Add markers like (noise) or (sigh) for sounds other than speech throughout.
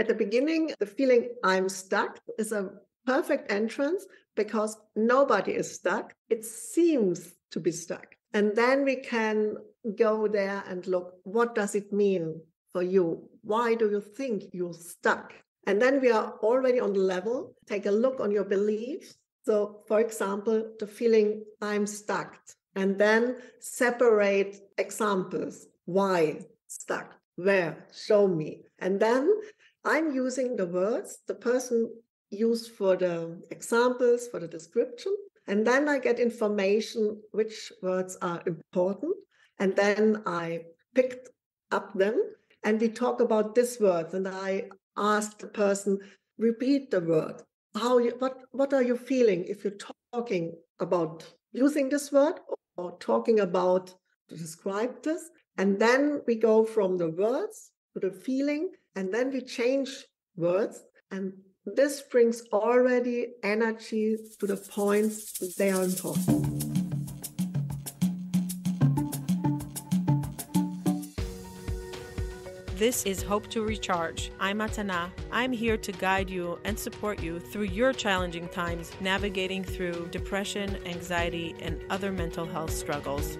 At the beginning, the feeling I'm stuck is a perfect entrance because nobody is stuck. It seems to be stuck. And then we can go there and look what does it mean for you? Why do you think you're stuck? And then we are already on the level. Take a look on your beliefs. So, for example, the feeling I'm stuck, and then separate examples. Why stuck? Where? Show me. And then I'm using the words the person used for the examples, for the description. And then I get information which words are important. And then I picked up them and we talk about this word. And I ask the person, repeat the word. How you, what, what are you feeling if you're talking about using this word or talking about to describe this? And then we go from the words to the feeling, and then we change words. And this brings already energy to the points they are important. This is Hope to Recharge. I'm Matana. I'm here to guide you and support you through your challenging times navigating through depression, anxiety, and other mental health struggles.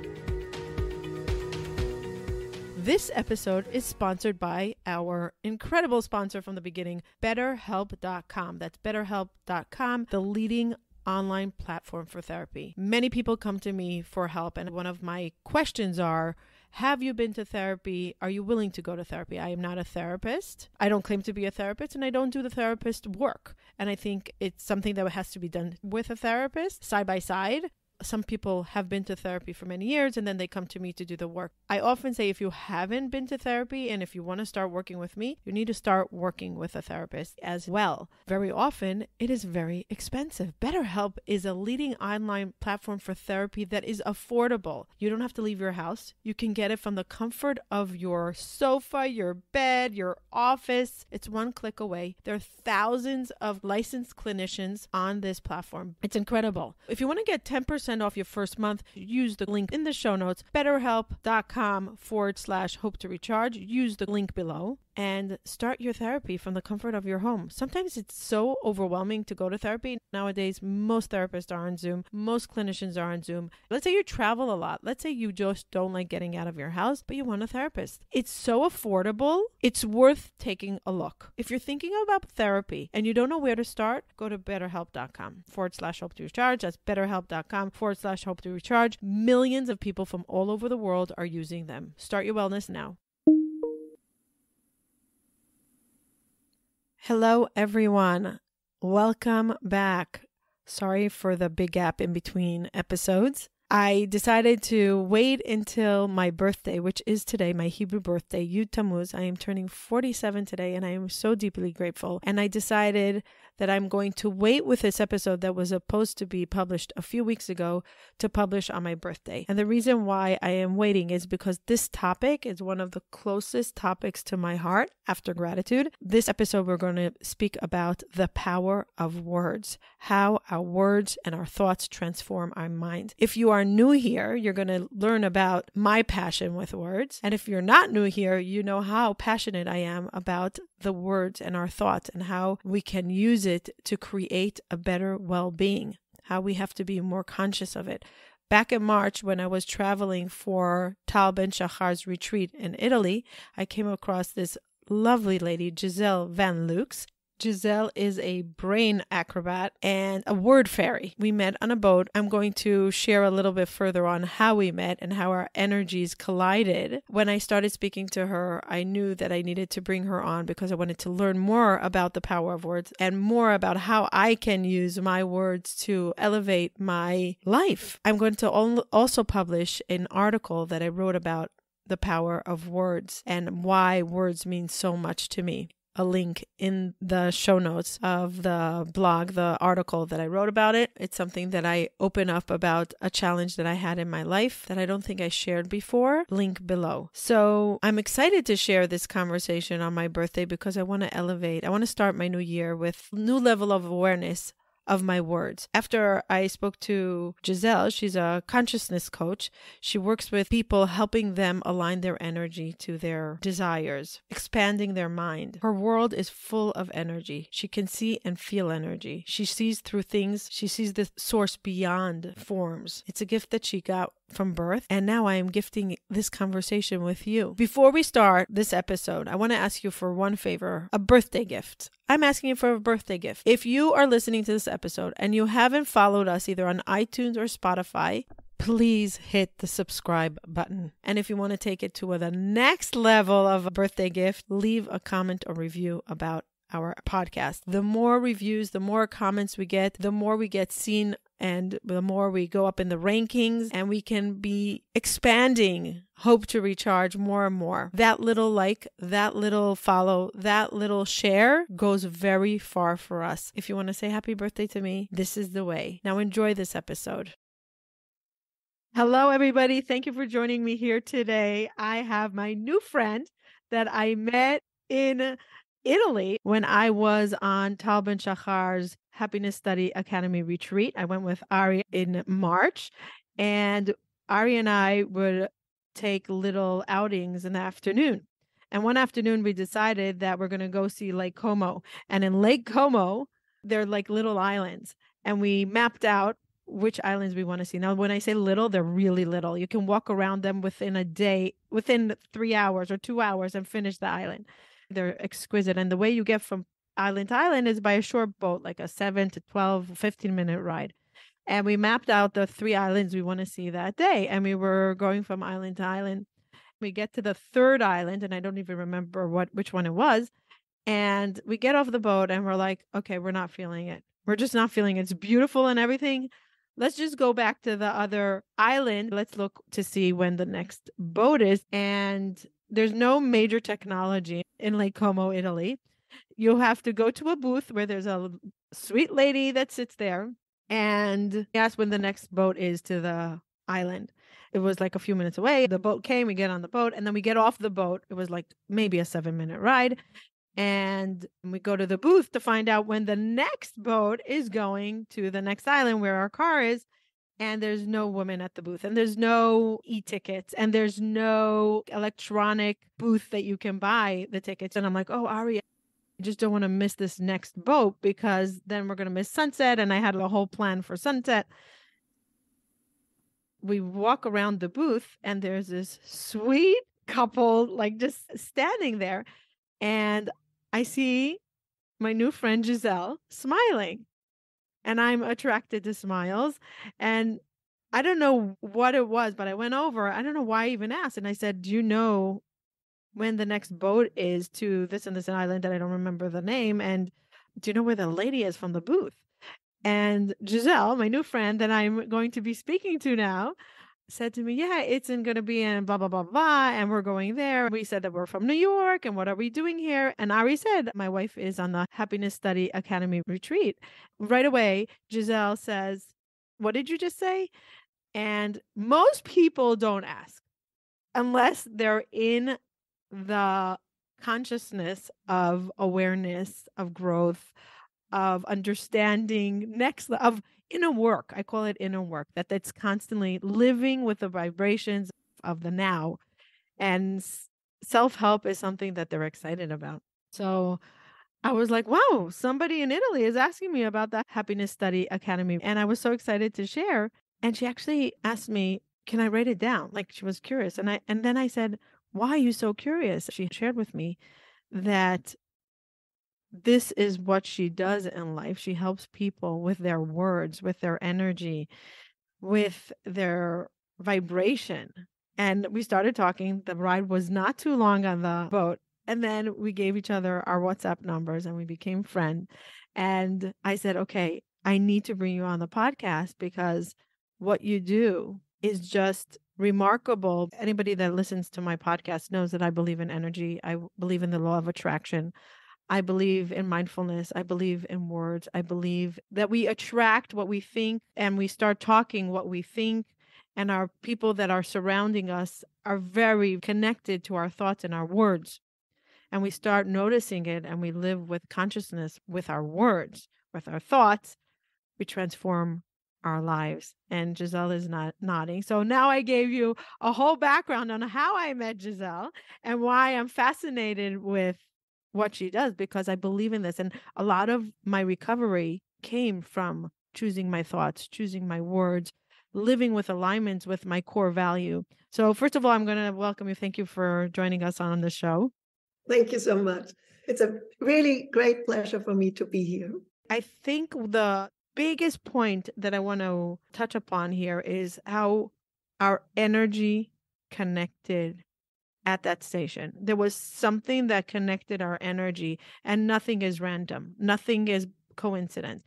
This episode is sponsored by our incredible sponsor from the beginning, BetterHelp.com. That's BetterHelp.com, the leading online platform for therapy. Many people come to me for help, and one of my questions are, have you been to therapy? Are you willing to go to therapy? I am not a therapist. I don't claim to be a therapist and I don't do the therapist work. And I think it's something that has to be done with a therapist side by side some people have been to therapy for many years and then they come to me to do the work. I often say if you haven't been to therapy and if you want to start working with me, you need to start working with a therapist as well. Very often, it is very expensive. BetterHelp is a leading online platform for therapy that is affordable. You don't have to leave your house. You can get it from the comfort of your sofa, your bed, your office. It's one click away. There are thousands of licensed clinicians on this platform. It's incredible. If you want to get 10% off your first month. Use the link in the show notes, betterhelp.com forward slash hope to recharge. Use the link below and start your therapy from the comfort of your home. Sometimes it's so overwhelming to go to therapy. Nowadays, most therapists are on Zoom, most clinicians are on Zoom. Let's say you travel a lot. Let's say you just don't like getting out of your house, but you want a therapist. It's so affordable, it's worth taking a look. If you're thinking about therapy and you don't know where to start, go to betterhelp.com forward slash hope to recharge. That's betterhelp.com forward slash hope to recharge. Millions of people from all over the world are using them. Start your wellness now. Hello, everyone. Welcome back. Sorry for the big gap in between episodes. I decided to wait until my birthday, which is today, my Hebrew birthday, Yud Tammuz. I am turning 47 today, and I am so deeply grateful. And I decided that I'm going to wait with this episode that was supposed to be published a few weeks ago to publish on my birthday. And the reason why I am waiting is because this topic is one of the closest topics to my heart after gratitude. This episode, we're going to speak about the power of words, how our words and our thoughts transform our mind. If you are new here, you're going to learn about my passion with words. And if you're not new here, you know how passionate I am about the words and our thoughts and how we can use it to create a better well being, how we have to be more conscious of it. Back in March, when I was traveling for Tal Ben Shahar's retreat in Italy, I came across this lovely lady, Giselle Van Lux, Giselle is a brain acrobat and a word fairy. We met on a boat. I'm going to share a little bit further on how we met and how our energies collided. When I started speaking to her, I knew that I needed to bring her on because I wanted to learn more about the power of words and more about how I can use my words to elevate my life. I'm going to also publish an article that I wrote about the power of words and why words mean so much to me a link in the show notes of the blog, the article that I wrote about it. It's something that I open up about a challenge that I had in my life that I don't think I shared before. Link below. So I'm excited to share this conversation on my birthday because I want to elevate, I want to start my new year with new level of awareness of my words. After I spoke to Giselle, she's a consciousness coach. She works with people, helping them align their energy to their desires, expanding their mind. Her world is full of energy. She can see and feel energy. She sees through things, she sees the source beyond forms. It's a gift that she got from birth. And now I am gifting this conversation with you. Before we start this episode, I want to ask you for one favor a birthday gift. I'm asking you for a birthday gift. If you are listening to this episode and you haven't followed us either on iTunes or Spotify, please hit the subscribe button. And if you want to take it to the next level of a birthday gift, leave a comment or review about our podcast. The more reviews, the more comments we get, the more we get seen and the more we go up in the rankings and we can be expanding hope to recharge more and more that little like that little follow that little share goes very far for us. If you want to say happy birthday to me this is the way. Now enjoy this episode. Hello everybody. Thank you for joining me here today. I have my new friend that i met in Italy when I was on Tal Ben Shahar's Happiness Study Academy retreat. I went with Ari in March, and Ari and I would take little outings in the afternoon. And one afternoon, we decided that we're going to go see Lake Como. And in Lake Como, they're like little islands. And we mapped out which islands we want to see. Now, when I say little, they're really little. You can walk around them within a day, within three hours or two hours, and finish the island. They're exquisite. And the way you get from island to island is by a short boat, like a 7 to 12, 15 minute ride. And we mapped out the three islands we want to see that day. And we were going from island to island. We get to the third island, and I don't even remember what which one it was. And we get off the boat and we're like, okay, we're not feeling it. We're just not feeling it. It's beautiful and everything. Let's just go back to the other island. Let's look to see when the next boat is. And there's no major technology in Lake Como, Italy. You have to go to a booth where there's a sweet lady that sits there and ask when the next boat is to the island. It was like a few minutes away. The boat came, we get on the boat, and then we get off the boat. It was like maybe a seven minute ride. And we go to the booth to find out when the next boat is going to the next island where our car is and there's no woman at the booth and there's no e-tickets and there's no electronic booth that you can buy the tickets and i'm like oh ari i just don't want to miss this next boat because then we're going to miss sunset and i had a whole plan for sunset. We walk around the booth and there's this sweet couple like just standing there and i see my new friend giselle smiling and I'm attracted to smiles. And I don't know what it was, but I went over. I don't know why I even asked. And I said, Do you know when the next boat is to this and this island that I don't remember the name? And do you know where the lady is from the booth? And Giselle, my new friend that I'm going to be speaking to now, said to me, Yeah, it's going to be in blah, blah, blah, blah. And we're going there. We said that we're from New York and what are we doing here? And Ari said, My wife is on the Happiness Study Academy retreat. Right away, Giselle says, What did you just say? And most people don't ask unless they're in the consciousness of awareness, of growth, of understanding next of inner work. I call it inner work, that it's constantly living with the vibrations of the now. And self help is something that they're excited about. So I was like, wow, somebody in Italy is asking me about the Happiness Study Academy. And I was so excited to share. And she actually asked me, can I write it down? Like she was curious. And I and then I said, why are you so curious? She shared with me that this is what she does in life. She helps people with their words, with their energy, with their vibration. And we started talking. The ride was not too long on the boat. And then we gave each other our WhatsApp numbers and we became friends. And I said, okay, I need to bring you on the podcast because what you do is just remarkable. Anybody that listens to my podcast knows that I believe in energy. I believe in the law of attraction. I believe in mindfulness. I believe in words. I believe that we attract what we think and we start talking what we think. And our people that are surrounding us are very connected to our thoughts and our words. And we start noticing it and we live with consciousness with our words, with our thoughts. we transform our lives. And Giselle is not nodding. So now I gave you a whole background on how I met Giselle and why I'm fascinated with what she does because I believe in this. And a lot of my recovery came from choosing my thoughts, choosing my words, living with alignments with my core value. So, first of all, I'm going to welcome you. Thank you for joining us on the show. Thank you so much. It's a really great pleasure for me to be here. I think the biggest point that I want to touch upon here is how our energy connected at that station. There was something that connected our energy, and nothing is random, nothing is coincidence.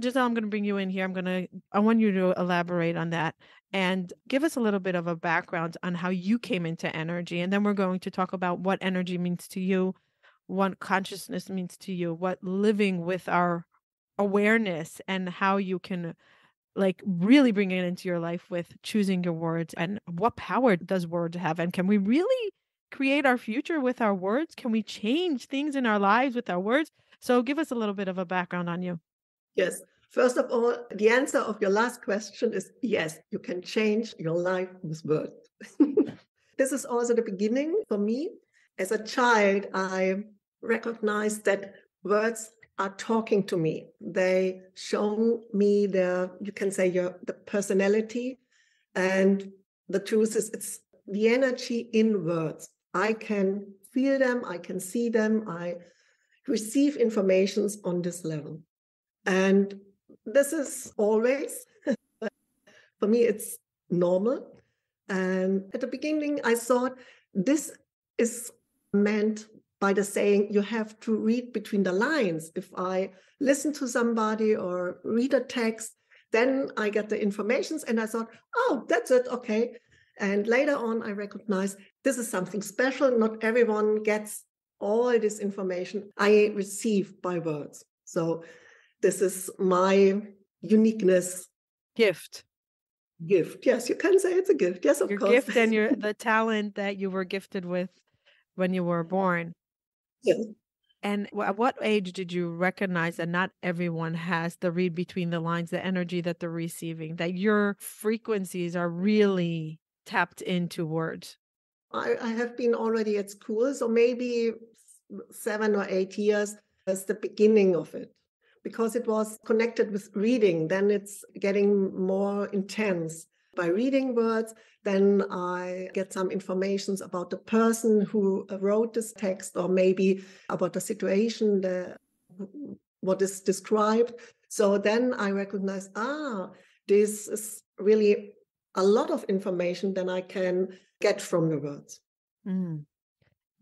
Giselle, I'm going to bring you in here. I'm going to, I want you to elaborate on that and give us a little bit of a background on how you came into energy. And then we're going to talk about what energy means to you, what consciousness means to you, what living with our awareness and how you can like really bring it into your life with choosing your words and what power does words have and can we really create our future with our words? Can we change things in our lives with our words? So give us a little bit of a background on you. Yes. First of all the answer of your last question is yes you can change your life with words. (laughs) This is also the beginning for me. As a child i recognized that words are talking to me. They show me the, you can say, your the personality. And the truth is, it's the energy in words. I can feel them, I can see them, I receive informations on this level. And this is always, (laughs) for me, it's normal. And at the beginning, I thought this is meant by the saying you have to read between the lines. If I listen to somebody or read a text, then I get the informations and I thought, oh, that's it, okay. And later on, I recognized this is something special. Not everyone gets all this information I receive by words. So this is my uniqueness. Gift. Gift. Yes, you can say it's a gift. Yes, of your course. gift and your (laughs) the talent that you were gifted with when you were born. And at what age did you recognize that not everyone has the read between the lines, the energy that they're receiving, that your frequencies are really tapped into words? I, I have been already at school, so maybe seven or eight years as the beginning of it because it was connected with reading. Then it's getting more intense by reading words then I get some informations about the person who wrote this text, or maybe about the situation, the what is described. So then I recognize, ah, this is really a lot of information than I can get from the words. Mm.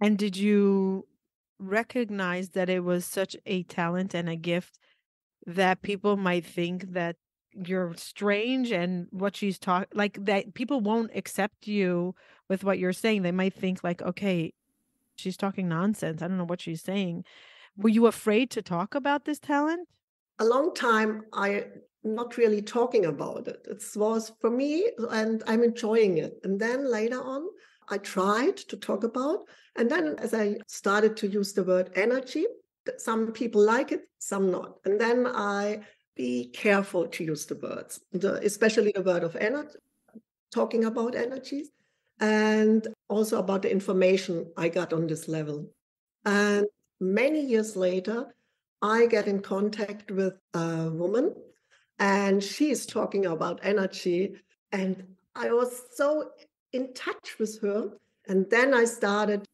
And did you recognize that it was such a talent and a gift that people might think that you're strange and what she's talking like that people won't accept you with what you're saying. They might think like okay she's talking nonsense. I don't know what she's saying. Were you afraid to talk about this talent? A long time i not really talking about it. It was for me and i'm enjoying it. And then later on i tried to talk about and then as i started to use the word energy some people like it some not. And then i be careful to use the words, the, especially the word of energy, talking about energies, and also about the information I got on this level. And many years later, I get in contact with a woman, and she is talking about energy. And I was so in touch with her. And then I started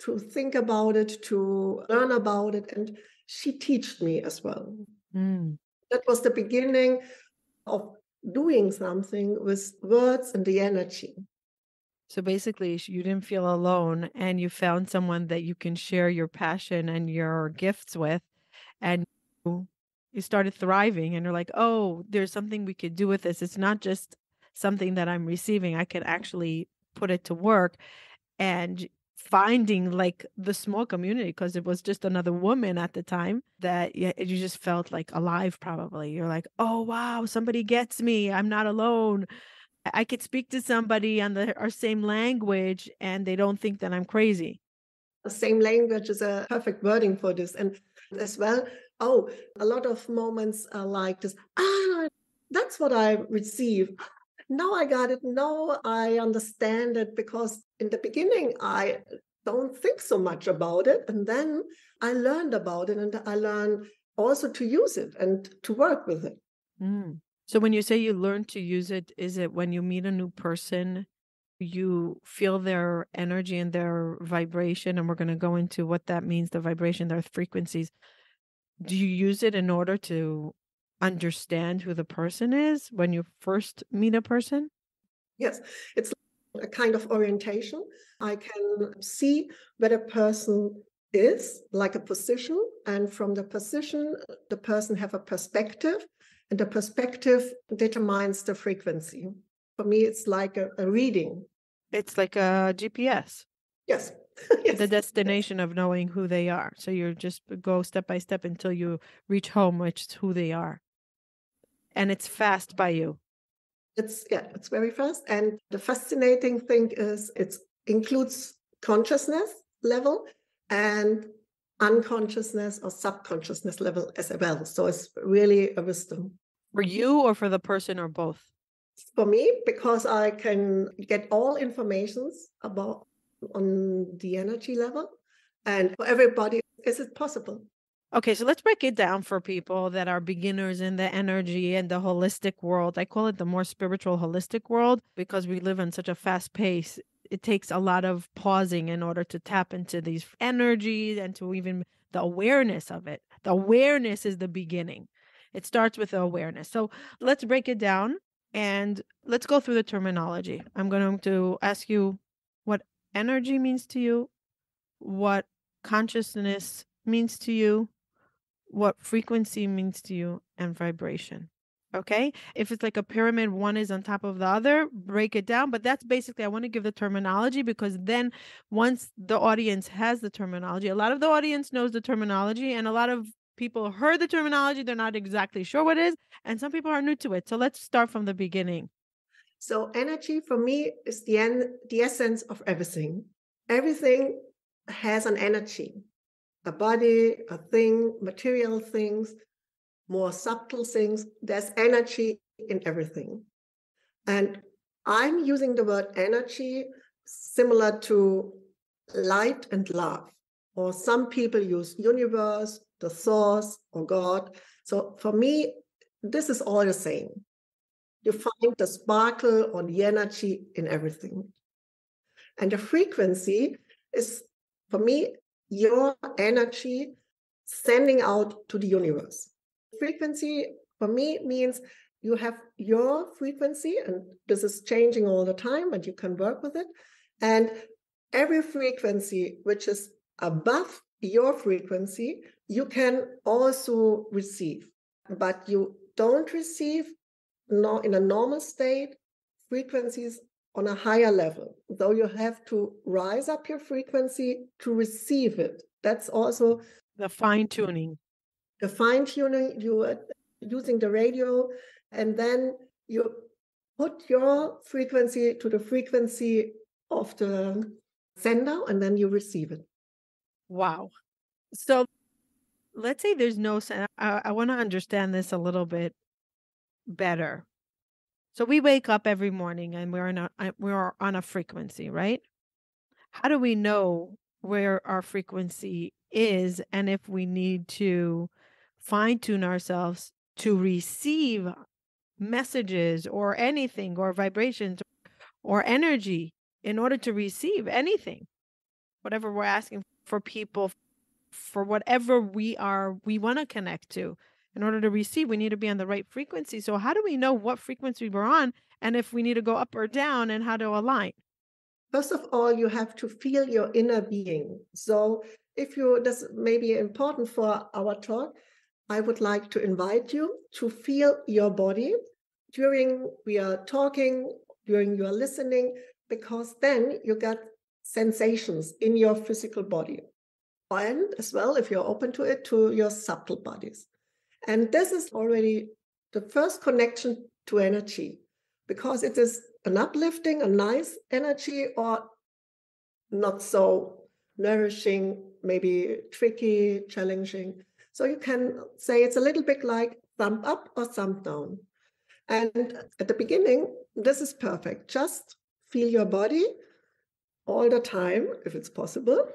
to think about it, to learn about it, and she taught me as well. Mm. That was the beginning of doing something with words and the energy. So basically, you didn't feel alone and you found someone that you can share your passion and your gifts with. And you started thriving, and you're like, oh, there's something we could do with this. It's not just something that I'm receiving, I can actually put it to work. And finding like the small community because it was just another woman at the time that you, just felt like alive probably you're like oh wow somebody gets me i'm not alone i could speak to somebody on the our same language and they don't think that i'm crazy the same language is a perfect wording for this. And as well, oh, a lot of moments are like this. Ah, that's what I receive. Now I got it. Now I understand it because in the beginning I don't think so much about it. And then I learned about it and I learned also to use it and to work with it. Mm. So when you say you learn to use it, is it when you meet a new person, you feel their energy and their vibration? And we're going to go into what that means the vibration, their frequencies. Do you use it in order to understand who the person is when you first meet a person? Yes, it's a kind of orientation. I can see where a person is, like a position, and from the position, the person have a perspective, and the perspective determines the frequency. For me, it's like a, a reading. It's like a GPS. (laughs) Yes. yes. The destination of knowing who they are. So you just go step by step until you reach home, which is who they are. And it's fast by you. It's yeah, it's very fast. And the fascinating thing is it includes consciousness level and unconsciousness or subconsciousness level as well. So it's really a wisdom. For you or for the person or both? For me, because I can get all informations about on the energy level. And for everybody, is it possible? Okay, so let's break it down for people that are beginners in the energy and the holistic world. I call it the more spiritual holistic world because we live in such a fast pace. It takes a lot of pausing in order to tap into these energies and to even the awareness of it. The awareness is the beginning. It starts with the awareness. So let's break it down and let's go through the terminology. I'm going to ask you what energy means to you, what consciousness means to you, what frequency means to you, and vibration. Okay. If it's like a pyramid, one is on top of the other, break it down. But that's basically, I want to give the terminology because then once the audience has the terminology, a lot of the audience knows the terminology, and a lot of people heard the terminology, they're not exactly sure what it is. And some people are new to it. So let's start from the beginning. So, energy for me is the, en- the essence of everything. Everything has an energy a body, a thing, material things, more subtle things. There's energy in everything. And I'm using the word energy similar to light and love. Or some people use universe, the source, or God. So for me, this is all the same. You find the sparkle or the energy in everything. And the frequency is, for me, your energy sending out to the universe. Frequency for me means you have your frequency, and this is changing all the time, and you can work with it. And every frequency which is above your frequency, you can also receive, but you don't receive no, in a normal state frequencies on a higher level, though you have to rise up your frequency to receive it. That's also the fine tuning. The fine tuning, you are using the radio, and then you put your frequency to the frequency of the sender, and then you receive it. Wow. So let's say there's no. I, I want to understand this a little bit better. So we wake up every morning and we're on a uh, we're on a frequency, right? How do we know where our frequency is and if we need to fine tune ourselves to receive messages or anything or vibrations or energy in order to receive anything whatever we're asking for people for whatever we are we want to connect to in order to receive, we need to be on the right frequency. So, how do we know what frequency we're on and if we need to go up or down and how to align? First of all, you have to feel your inner being. So, if you, this may be important for our talk, I would like to invite you to feel your body during we are talking, during you are listening, because then you get sensations in your physical body. And as well, if you're open to it, to your subtle bodies. And this is already the first connection to energy because it is an uplifting, a nice energy, or not so nourishing, maybe tricky, challenging. So you can say it's a little bit like thumb up or thumb down. And at the beginning, this is perfect. Just feel your body all the time, if it's possible.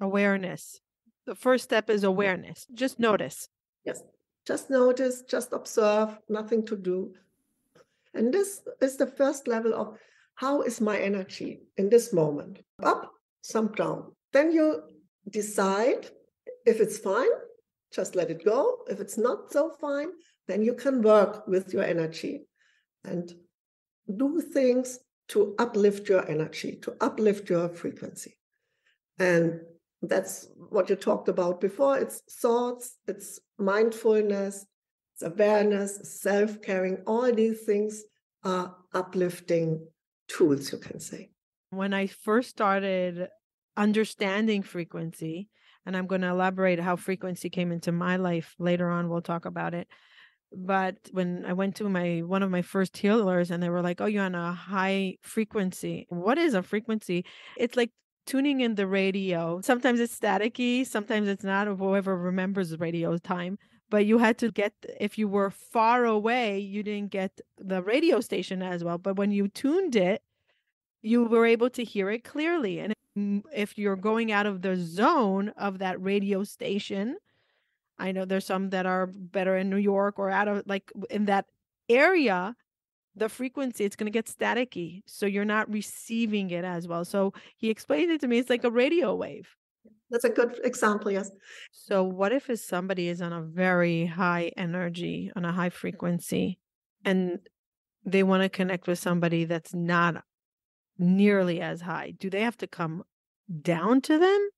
Awareness. The first step is awareness. Just notice. Yes. Just notice, just observe, nothing to do. And this is the first level of how is my energy in this moment? Up, some down. Then you decide if it's fine, just let it go. If it's not so fine, then you can work with your energy and do things to uplift your energy, to uplift your frequency. And that's what you talked about before. It's thoughts, it's mindfulness, it's awareness, self caring. All these things are uplifting tools, you can say. When I first started understanding frequency, and I'm going to elaborate how frequency came into my life later on, we'll talk about it but when i went to my one of my first healers and they were like oh you're on a high frequency what is a frequency it's like tuning in the radio sometimes it's staticky sometimes it's not whoever remembers the radio time but you had to get if you were far away you didn't get the radio station as well but when you tuned it you were able to hear it clearly and if you're going out of the zone of that radio station I know there's some that are better in New York or out of like in that area, the frequency it's going to get staticky. So you're not receiving it as well. So he explained it to me. It's like a radio wave. That's a good example. Yes. So what if somebody is on a very high energy, on a high frequency, and they want to connect with somebody that's not nearly as high? Do they have to come down to them?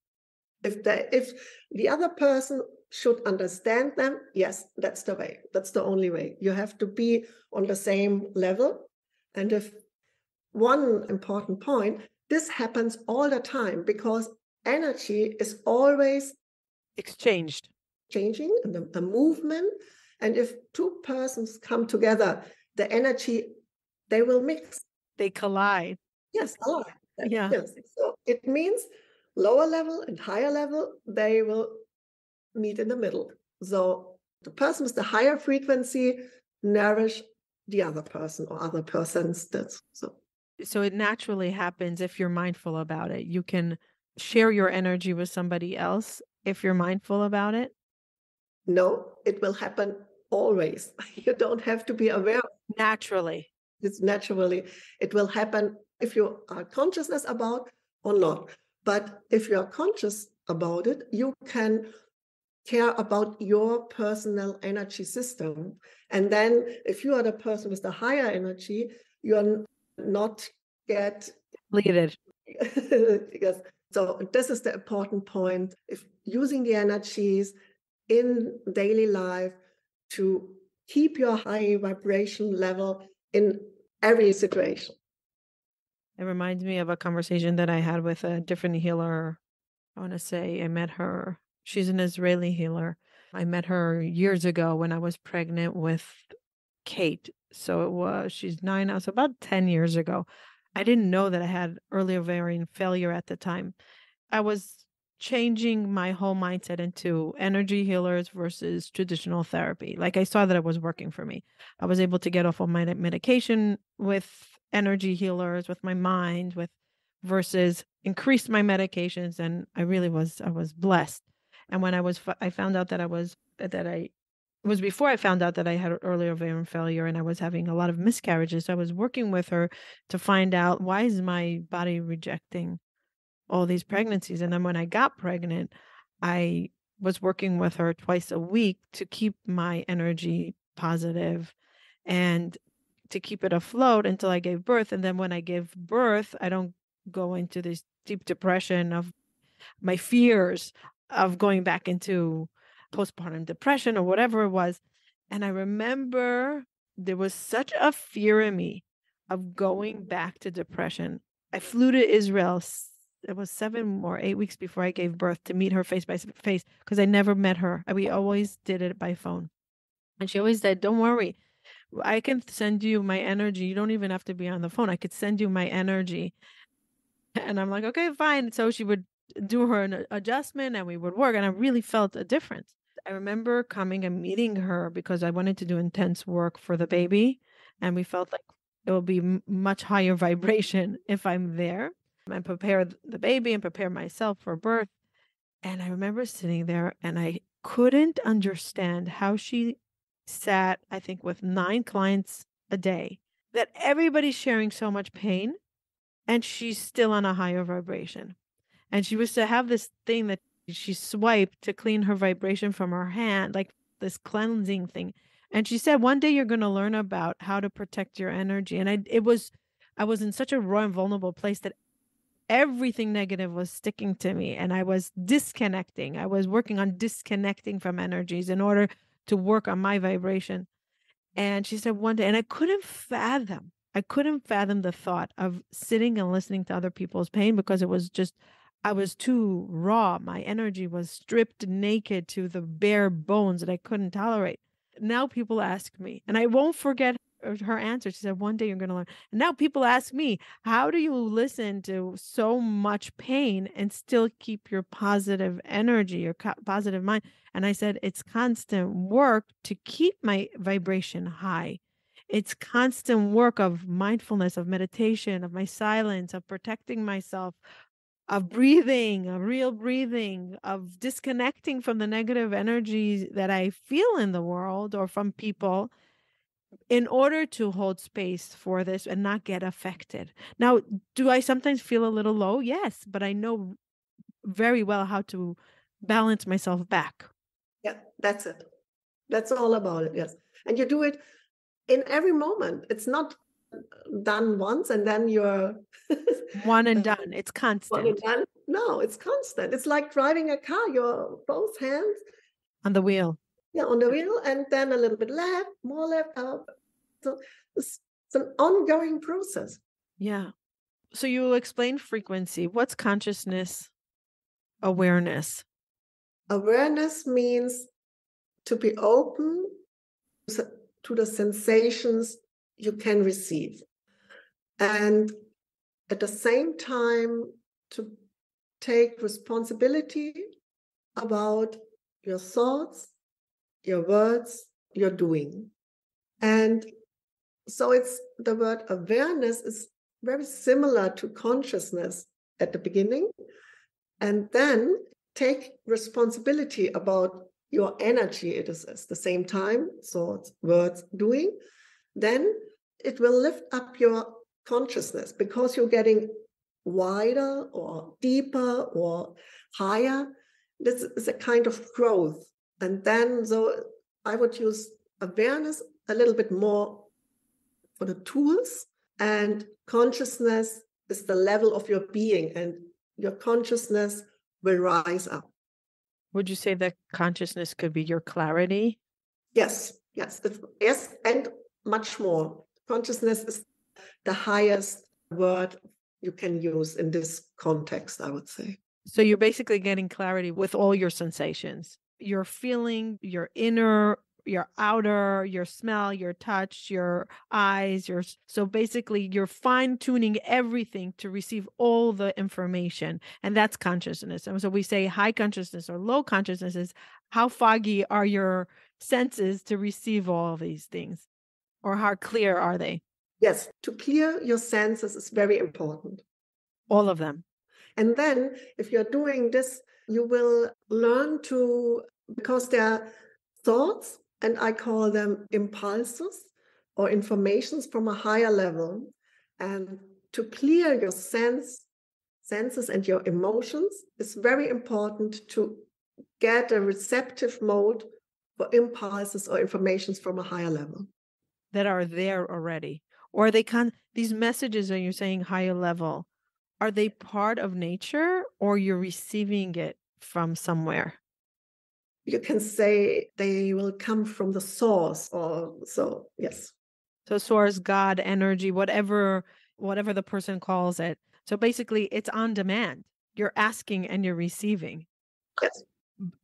If the if the other person should understand them. Yes, that's the way. That's the only way. You have to be on the same level. And if one important point, this happens all the time because energy is always exchanged, changing and the, the movement. And if two persons come together, the energy they will mix. They collide. Yes, collide. Yeah. Yes. So it means lower level and higher level, they will meet in the middle. So the person with the higher frequency nourish the other person or other persons. That's so. So it naturally happens if you're mindful about it. You can share your energy with somebody else if you're mindful about it. No, it will happen always. (laughs) You don't have to be aware. Naturally. It's naturally. It will happen if you are consciousness about or not. But if you are conscious about it, you can care about your personal energy system. And then if you are the person with the higher energy, you're not get depleted. (laughs) yes. So this is the important point. If using the energies in daily life to keep your high vibration level in every situation. It reminds me of a conversation that I had with a different healer. I want to say I met her She's an Israeli healer. I met her years ago when I was pregnant with Kate. So it was, she's nine now, so about 10 years ago. I didn't know that I had early ovarian failure at the time. I was changing my whole mindset into energy healers versus traditional therapy. Like I saw that it was working for me. I was able to get off of my medication with energy healers, with my mind, with versus increase my medications. And I really was, I was blessed. And when I was, I found out that I was, that I, was before I found out that I had early ovarian failure and I was having a lot of miscarriages. So I was working with her to find out why is my body rejecting all these pregnancies. And then when I got pregnant, I was working with her twice a week to keep my energy positive and to keep it afloat until I gave birth. And then when I gave birth, I don't go into this deep depression of my fears of going back into postpartum depression or whatever it was. And I remember there was such a fear in me of going mm-hmm. back to depression. I flew to Israel. It was seven or eight weeks before I gave birth to meet her face by face because I never met her. We always did it by phone. And she always said, Don't worry. I can send you my energy. You don't even have to be on the phone. I could send you my energy. And I'm like, okay, fine. So she would do her an adjustment and we would work. And I really felt a difference. I remember coming and meeting her because I wanted to do intense work for the baby. And we felt like it will be much higher (laughs) vibration if I'm there and prepare the baby and prepare myself for birth. And I remember sitting there and I couldn't understand how she sat, I think, with nine clients a day, that everybody's sharing so much pain and she's still on a higher vibration. And she was to have this thing that she swiped to clean her vibration from her hand, like this cleansing thing. And she said, one day you're going to learn about how to protect your energy. And I, it was, I was in such a raw and vulnerable place that everything negative was sticking to me and I was disconnecting. I was working on disconnecting from energies in order to work on my vibration. And she said one day, and I couldn't fathom, I couldn't fathom the thought of sitting and listening to other people's pain because it was just, I was too raw. My energy was stripped naked to the bare bones that I couldn't tolerate. Now people ask me, and I won't forget her answer. She said, "One day you're going to learn." And now people ask me, "How do you listen to so much pain and still keep your positive energy, your positive mind?" And I said, "It's constant work to keep my vibration high. It's constant work of mindfulness, of meditation, of my silence, of protecting myself." Of breathing, of real breathing, of disconnecting from the negative energies that I feel in the world or from people, in order to hold space for this and not get affected. Now, do I sometimes feel a little low? Yes, but I know very well how to balance myself back. Yeah, that's it. That's all about it. Yes. And you do it in every moment. It's not done once and then you're (laughs) one and done. It's constant. Done. No, it's constant. It's like driving a car. You're both hands on the wheel yeah, on the wheel, and then a little bit left, more left, up. So it's, it's an ongoing process. Yeah. So you will explain frequency. What's consciousness awareness? Awareness means to be open to the sensations you can receive. And at the same time, to take responsibility about your thoughts, your words, your doing. And so it's the word awareness is very similar to consciousness at the beginning. And then take responsibility about your energy it is at the same time thoughts words doing then it will lift up your consciousness because you're getting wider or deeper or higher this is a kind of growth and then, so I would use awareness a little bit more for the tools, and consciousness is the level of your being, and your consciousness will rise up. Would you say that consciousness could be your clarity? Yes, yes, yes, and much more. Consciousness is the highest word you can use in this context, I would say. So you're basically getting clarity with all your sensations your feeling, your inner, your outer, your smell, your touch, your eyes, your so basically you're fine tuning everything to receive all the information. And that's consciousness. And so we say high consciousness or low consciousness is how foggy are your senses to receive all these things? Or how clear are they? Yes, to clear your senses is very important. All of them. And then if you're doing this, you will learn to because there are thoughts, and I call them impulses or informations from a higher level. And to clear your sense, senses and your emotions is very important to get a receptive mode for impulses or informations from a higher level that are there already or they can these messages are you're saying higher level are they part of nature or you're receiving it from somewhere? You can say they will come from the source or so yes. So source god energy whatever whatever the person calls it. So basically it's on demand. You're asking and you're receiving. Yes.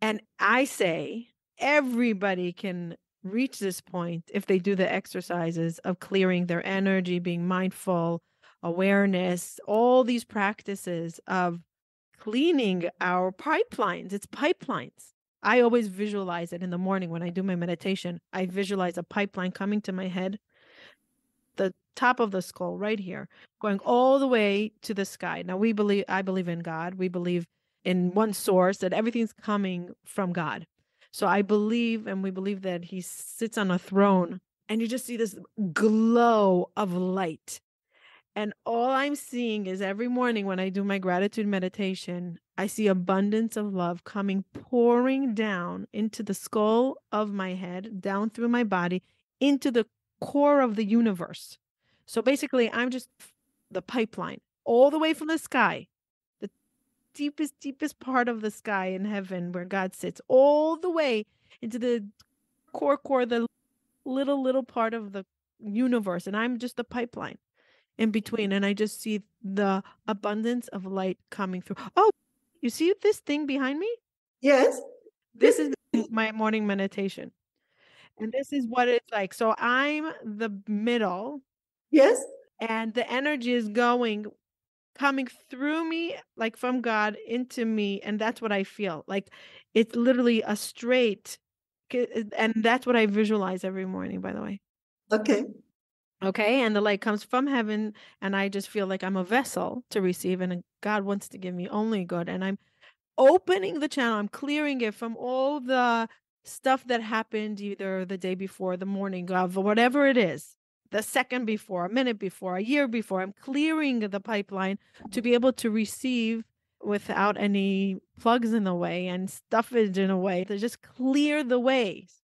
And i say everybody can reach this point if they do the exercises of clearing their energy being mindful awareness all these practices of cleaning our pipelines. It's pipelines. I always visualize it in the morning when I do my meditation. I visualize a pipeline coming to my head, the top of the skull right here, going all the way to the sky. Now we believe I believe in God. We believe in one source that everything's coming from God. So I believe and we believe that he sits on a throne and you just see this glow of light. And all I'm seeing is every morning when I do my gratitude meditation, I see abundance of love coming pouring down into the skull of my head, down through my body, into the core of the universe. So basically, I'm just the pipeline all the way from the sky, deepest, deepest part of the sky in heaven where God sits, all the way into the core, core, the little, little part of the universe. And I'm just the pipeline in between. And I just see the abundance of light coming through. Oh, you see this thing behind me? Yes. This is my morning meditation. And this is what it's like. So I'm the middle. Yes. And the energy is going, coming through me, like from God into me. And that's what I feel. Like it's literally a straight, eh, and that's what I visualize every morning, by the way. Okay. Okay. And the light comes from heaven. And I just feel like I'm a vessel to receive. And uh, God wants to give me only good. And I'm opening the channel, I'm clearing it from all the stuff that happened either the day before, the morning of, whatever it is, the second before, a minute before, a year before. I'm clearing the pipeline to be able to receive without any plugs in the way and stuffage in a way to just clear the ways.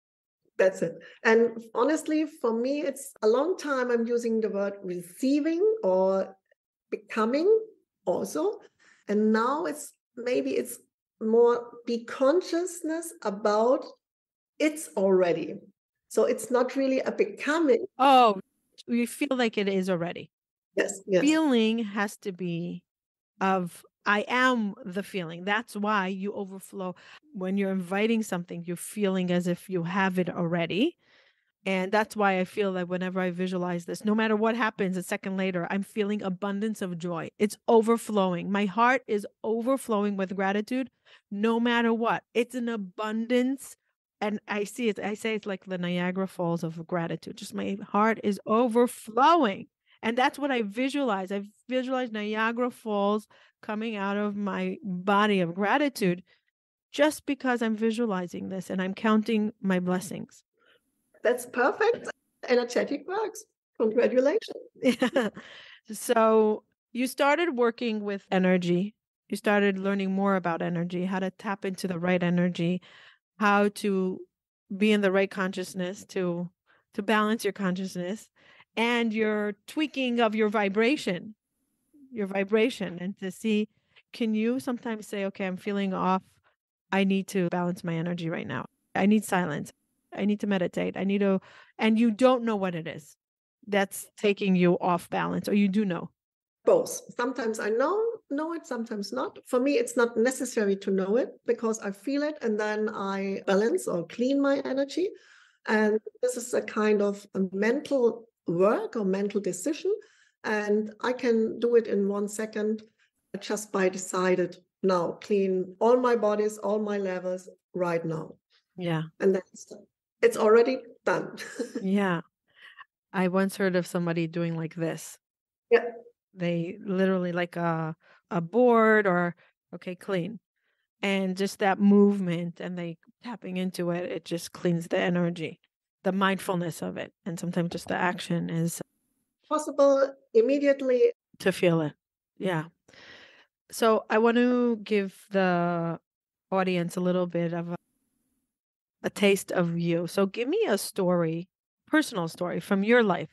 That's it. And honestly, for me, it's a long time I'm using the word receiving or becoming also. And now it's maybe it's more be consciousness about it's already. So it's not really a becoming. Oh, you feel like it is already. Yes, yes. Feeling has to be of I am the feeling. That's why you overflow. When you're inviting something, you're feeling as if you have it already. And that's why I feel that whenever I visualize this, no matter what happens a second later, I'm feeling abundance of joy. It's overflowing. My heart is overflowing with gratitude no matter what. It's an abundance. And I see it, I say it's like the Niagara Falls of gratitude. Just my heart is overflowing. And that's what I visualize. I visualize Niagara Falls coming out of my body of gratitude just because I'm visualizing this and I'm counting my blessings. That's perfect. Energetic works. Congratulations. Yeah. (laughs) So you started working with energy. You started learning more about energy, how to tap into the right energy, how to be in the right consciousness to to balance your consciousness and your tweaking of your vibration, your vibration and to see can you sometimes say okay, I'm feeling off. I need to balance my energy right now. I need silence. I need to meditate. I need to, and you don't know what it is that's taking you off balance, or you do know? Both. Sometimes I know know it, sometimes not. For me, it's not necessary to know it because I feel it and then I balance or clean my energy. And this is a kind of a mental work or mental decision. And I can do it in one second just by decided now, clean all my bodies, all my levels right now. Yeah. And that's it's already done. (laughs) yeah. I once heard of somebody doing like this. Yeah. They literally like a a board or okay, clean. And just that movement and they tapping into it, it just cleans the energy, the mindfulness of it. And sometimes just the action is possible immediately to feel it. Yeah. So I want to give the audience a little bit of a a taste of you. So give me a story, personal story from your life,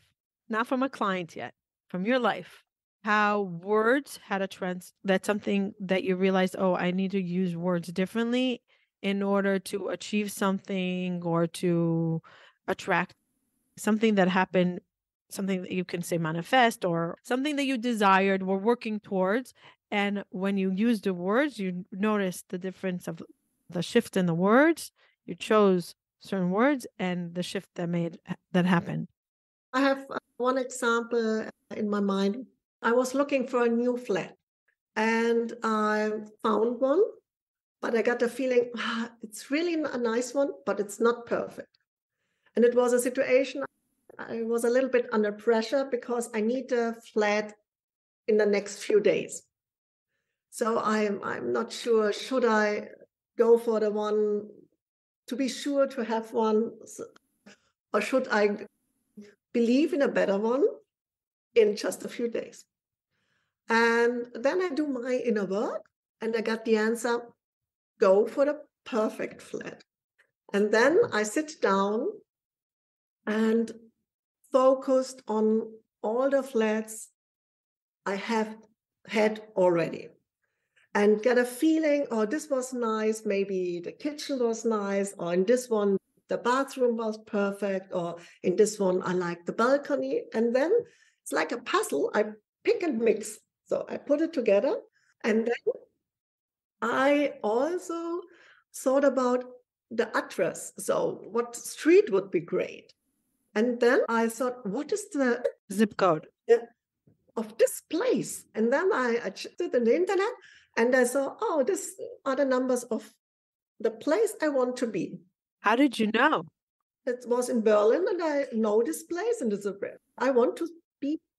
not from a client yet, from your life. How words had a trans that's something that you realized, oh, I need to use words differently in order to achieve something or to attract something that happened, something that you can say manifest or something that you desired, were working towards. And when you use the words, you notice the difference of the shift in the words. You chose certain words and the shift that made that happened. I have uh, one example in my mind i was looking for a new flat and I found one, but I got the feeling ah, it's really a nice one, but it's not perfect. And it was a situation I was a little bit under pressure because I need a flat in the next few days. So I'm I'm not sure should I go for the one to be sure to have one or should I believe in a better one in just a few days? And then I do my inner work and I got the answer go for the perfect flat. And then I sit down and focused on all the flats I have had already and get a feeling, oh, this was nice. Maybe the kitchen was nice, or in this one, the bathroom was perfect, or in this one, I like the balcony. And then it's like a puzzle. I pick and mix. So I put it together. And then I also thought about the address. So, what street would be great? And then I thought, what is the zip code of this place? And then I, I checked it on the internet and I saw, oh, this are the numbers of the place I want to be. How did you know? It was in Berlin and I know this place and it's a I want to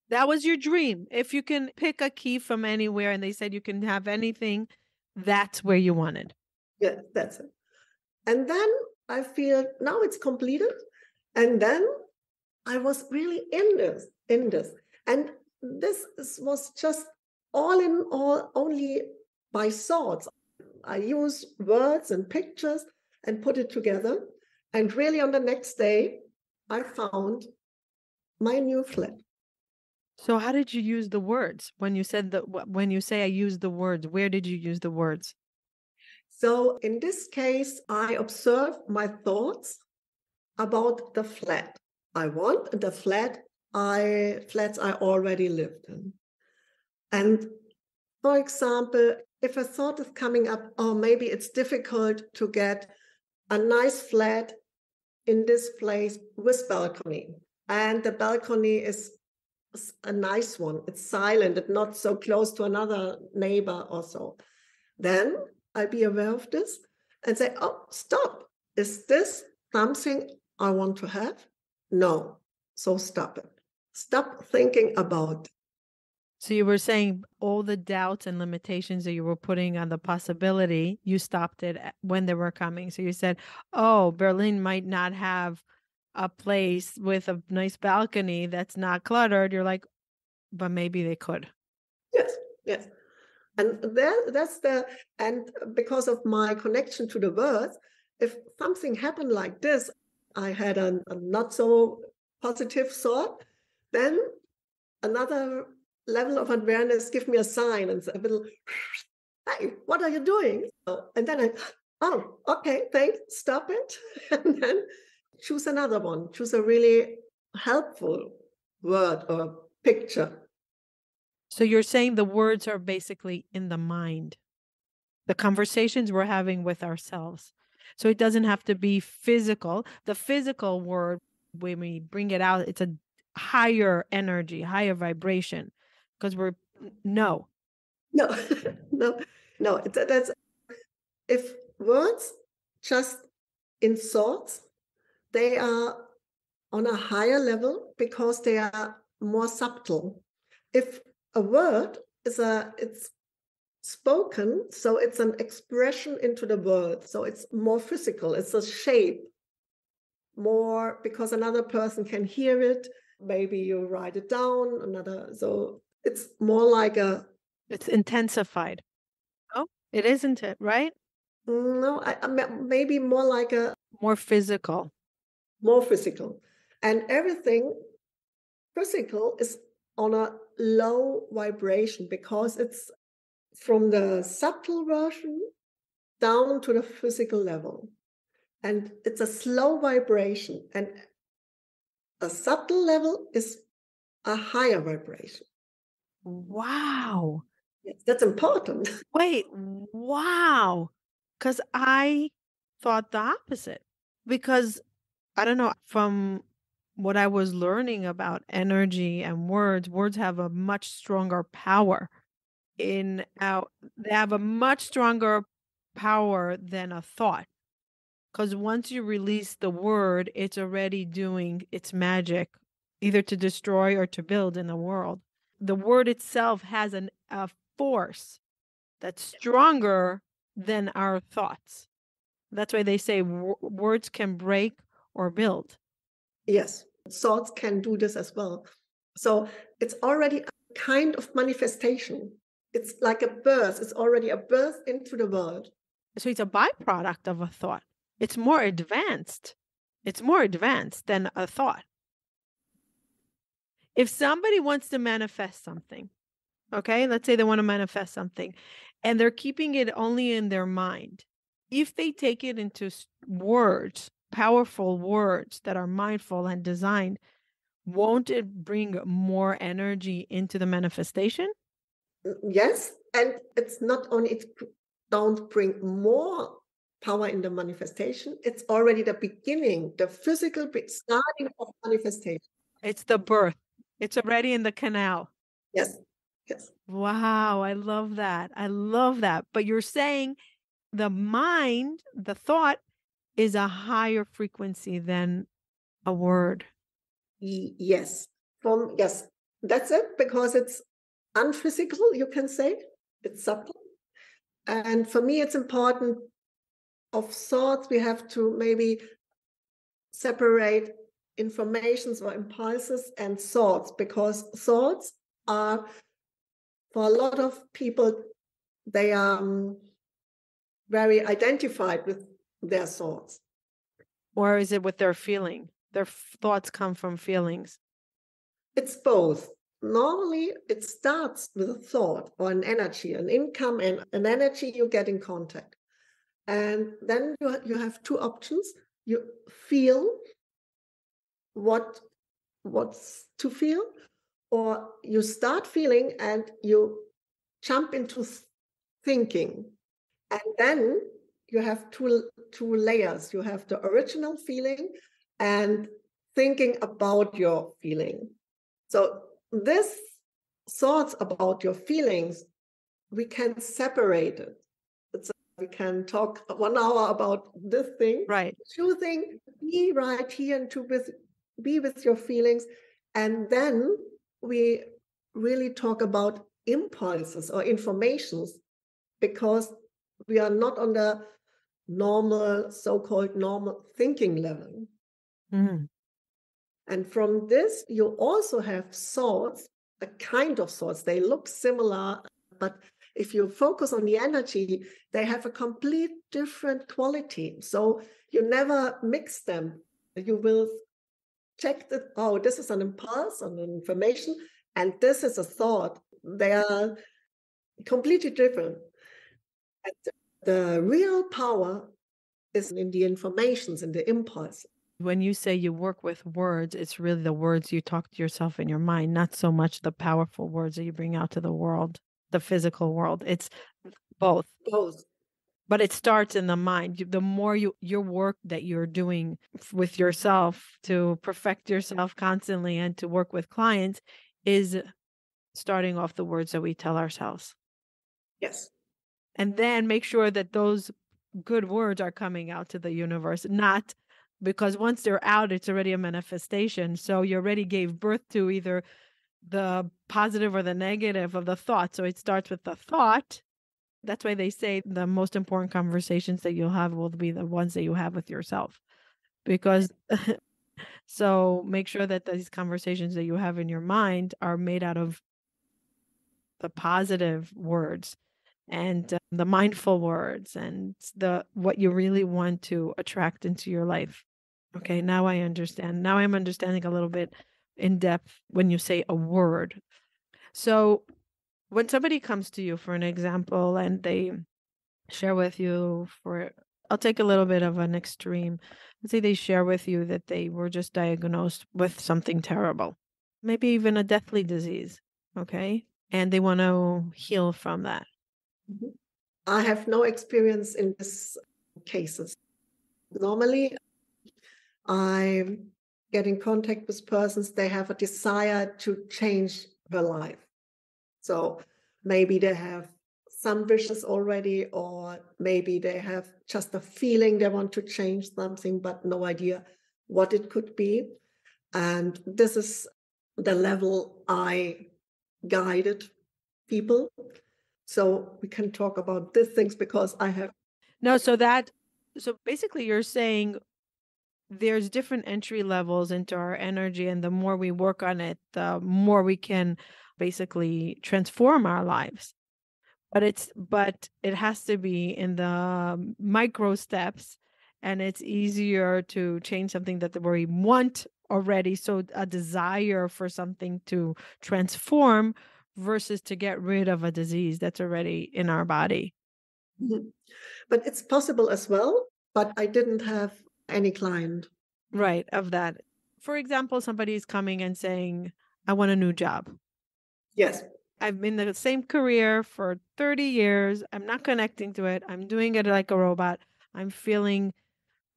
That was your dream. If you can pick a key from anywhere and they said you can have anything, that's where you wanted. Yeah, that's it. And then I feel now it's completed. And then I was really in this, in this. And this was just all in all only by thoughts. I use words and pictures and put it together. And really on the next day, I found my new flat. So how did you use the words when you said that when you say I use the words, where did you use the words? So in this case, I observe my thoughts about the flat I want the flat I flats I already lived in. And for example, if a thought is coming up, oh, maybe it's difficult to get a nice flat in this place with balcony. And the balcony is a nice one. It's silent and not so close to another neighbor or so. Then I'll be aware of this and say, oh, stop. Is this something I want to have? No. So stop it. Stop thinking about. So you were saying all the doubts and limitations that you were putting on the possibility, you stopped it eh, when they were coming. So you said, oh, Berlin might not have a place with a nice balcony that's not cluttered. You're like, but maybe they could. Yes, yes. And there, that's the, and because of my connection to the words, if something happened like this, I had a, a not so positive thought, then another level of awareness give me a sign and a little, (laughs) hey, what are you doing? And then I, oh, okay, thanks, stop it. (laughs) And then choose another one, choose a really helpful word or picture. So you're saying the words are basically in the mind, the conversations we're having with ourselves. So it doesn't have to be physical. The physical word, when we bring it out, it's a higher energy, higher vibration, because we're no. No, (laughs) no, no. That's if words just in thoughts, they are on a higher level because they are more subtle. If a word is a it's spoken, so it's an expression into the world. So it's more physical, it's a shape, more because another person can hear it. Maybe you write it down, another. So it's more like a. It's intensified. Oh, it isn't it, right? No, I, maybe more like a. More physical. More physical. And everything physical is on a low vibration because it's from the subtle version down to the physical level. And it's a slow vibration. And a subtle level is a higher vibration. Wow. Yes, that's important. (laughs) Wait, wow. Because I thought the opposite. Because I don't know, from what I was learning about energy and words, words have a much stronger power in our they have a much stronger power than a thought. Because once you release the word it's already doing its magic either to destroy or to build in the world. The word itself has an, a force that's stronger than our thoughts. That's why they say w- words can break or build. Yes thoughts can do this as well. So it's already a kind of manifestation. It's like a birth it's already a birth into the world. So it's a byproduct of a thought. It's more advanced. It's more advanced than a thought. If somebody wants to manifest something okay let's say they want to manifest something and they're keeping it only in their mind if they take it into words powerful words that are mindful and designed won't it bring more energy into the manifestation? Mm, yes and it's not only it don't bring more power in the manifestation it's already the beginning the physical starting of manifestation. It's the birth it's already in the canal. Yes yes. Wow i love that i love that but you're saying the mind the thought is a higher frequency than a word yes from yes that's it because it's unphysical, you can say. It's subtle. And for me, it's important of thoughts, we have to maybe separate informations or impulses and thoughts because thoughts are for a lot of people they are um, very identified with their thoughts or is it with their feeling their thoughts come from feelings it's both normally it starts with a thought or an energy, an income and an energy you get in contact. And then you, you have two options. You feel what what's to feel, or you start feeling and you jump into thinking. And then you have two two layers. You have the original feeling and thinking about your feeling. So this thoughts about your feelings, we can separate it. It's, we can talk one hour about this thing. Right. Choosing be right here and to with, be with your feelings. And then we really talk about impulses or informations because we are not on the normal, so called normal thinking level. Mm. And from this, you also have thoughts, a kind of thoughts. They look similar, but if you focus on the energy, they have a complete different quality. So you never mix them. You will check that, oh, this is an impulse, an information, and this is a thought. They are completely different. And the real power is in the informations and the impulse. When you say you work with words, it's really the words you talk to yourself in your mind, not so much the powerful words that you bring out to the world, the physical world. It's both. Both. But it starts in the mind. The more you your work that you're doing with yourself to perfect yourself constantly and to work with clients is starting off the words that we tell ourselves. Yes. And then make sure that those good words are coming out to the universe, not because once they're out, it's already a manifestation. So you already gave birth to either the positive or the negative of the thought. So it starts with the thought. That's why they say the most important conversations that you'll have will be the ones that you have with yourself. Because (laughs) so make sure that these conversations that you have in your mind are made out of the positive words and uh, the mindful words and the what you really want to attract into your life. Okay now i understand now i'm understanding a little bit in depth when you say a word. So when somebody comes to you for an example and they share with you for i'll take a little bit of an extreme. Let's say they share with you that they were just diagnosed with something terrible maybe even a deathly disease okay and they want to heal from that Mm-hmm. I have no experience in these cases. Normally, I get in contact with persons, they have a desire to change their life. So maybe they have some wishes already, or maybe they have just a feeling they want to change something, but no idea what it could be. And this is the level I guided people. So we can talk about these things because I have. No, so that, so basically you're saying there's different entry levels into our energy, and the more we work on it, the more we can basically transform our lives but it's but it has to be in the um, micro steps and it's easier to change something that we want already so a desire for something to transform versus to get rid of a disease that's already in our body mm-hmm. but it's possible as well but i didn't have any client right of that for example somebody is coming and saying i want a new job yes I've been in the same career for 30 years. I'm not connecting to it. I'm doing it like a robot. I'm feeling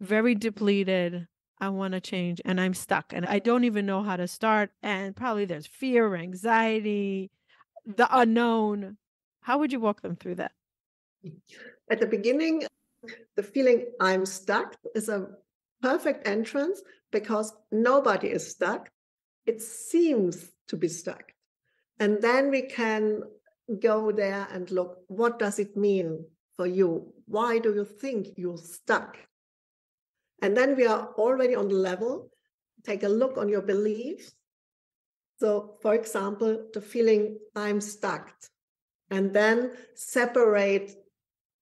very depleted. I want to change and I'm stuck and I don't even know how to start. And probably there's fear, anxiety, the unknown. How would you walk them through that? Mm. At the beginning, the feeling I'm stuck is a perfect entrance because nobody is stuck. It seems to be stuck. And then we can go there and look what does it mean for you? Why do you think you're stuck? And then we are already on the level. Take a look on your beliefs. So, for example, the feeling I'm stuck, and then separate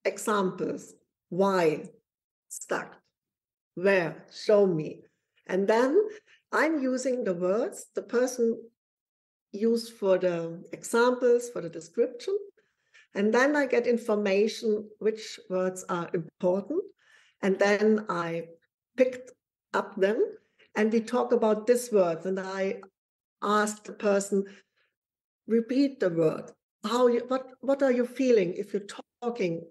examples. Why stuck? Where? Show me. And then I'm using the words the person used for the examples, for the description. And then I get information which words are important. And then I picked up them and we talk about this word. And I ask the person, repeat the word. How you, what, what are you feeling if you're talking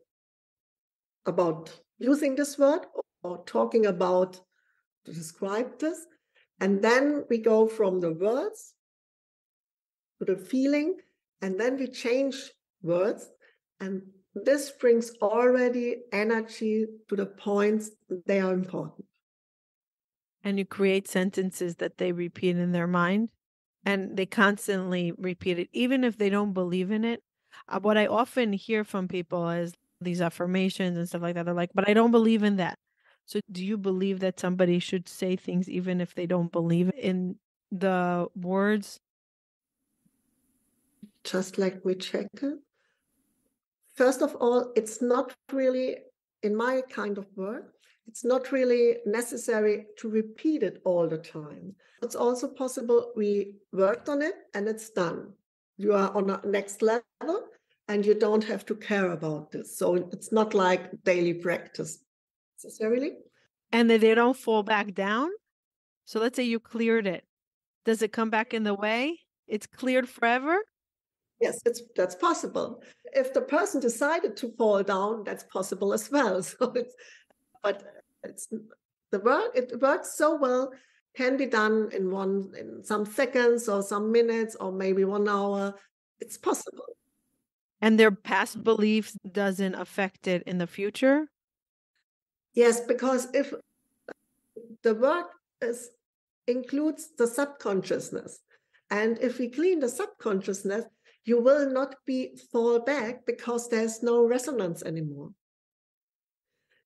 about using this word or talking about to describe this? And then we go from the words to the feeling, and then we change words. And this brings already energy to the points they are important. And you create sentences that they repeat in their mind and they constantly repeat it, even if they don't believe in it. Uh, what I often hear from people is these affirmations and stuff like that. They're like, but I don't believe in that. So, do you believe that somebody should say things even if they don't believe in the words just like we check it. First of all, it's not really, in my kind of work, it's not really necessary to repeat it all the time. It's also possible we worked on it and it's done. You are on a next level and you don't have to care about this. So it's not like daily practice necessarily. And they don't fall back down. So let's say you cleared it. Does it come back in the way? It's cleared forever? Yes, it's that's possible. If the person decided to fall down, that's possible as well. (laughs) So it's but it's the work it works so well can be done in one in some seconds or some minutes or maybe one hour. It's possible. And their past beliefs doesn't affect it in the future? Yes, because if the work is includes the subconsciousness. And if we clean the subconsciousness, you will not be fall back because there's no resonance anymore.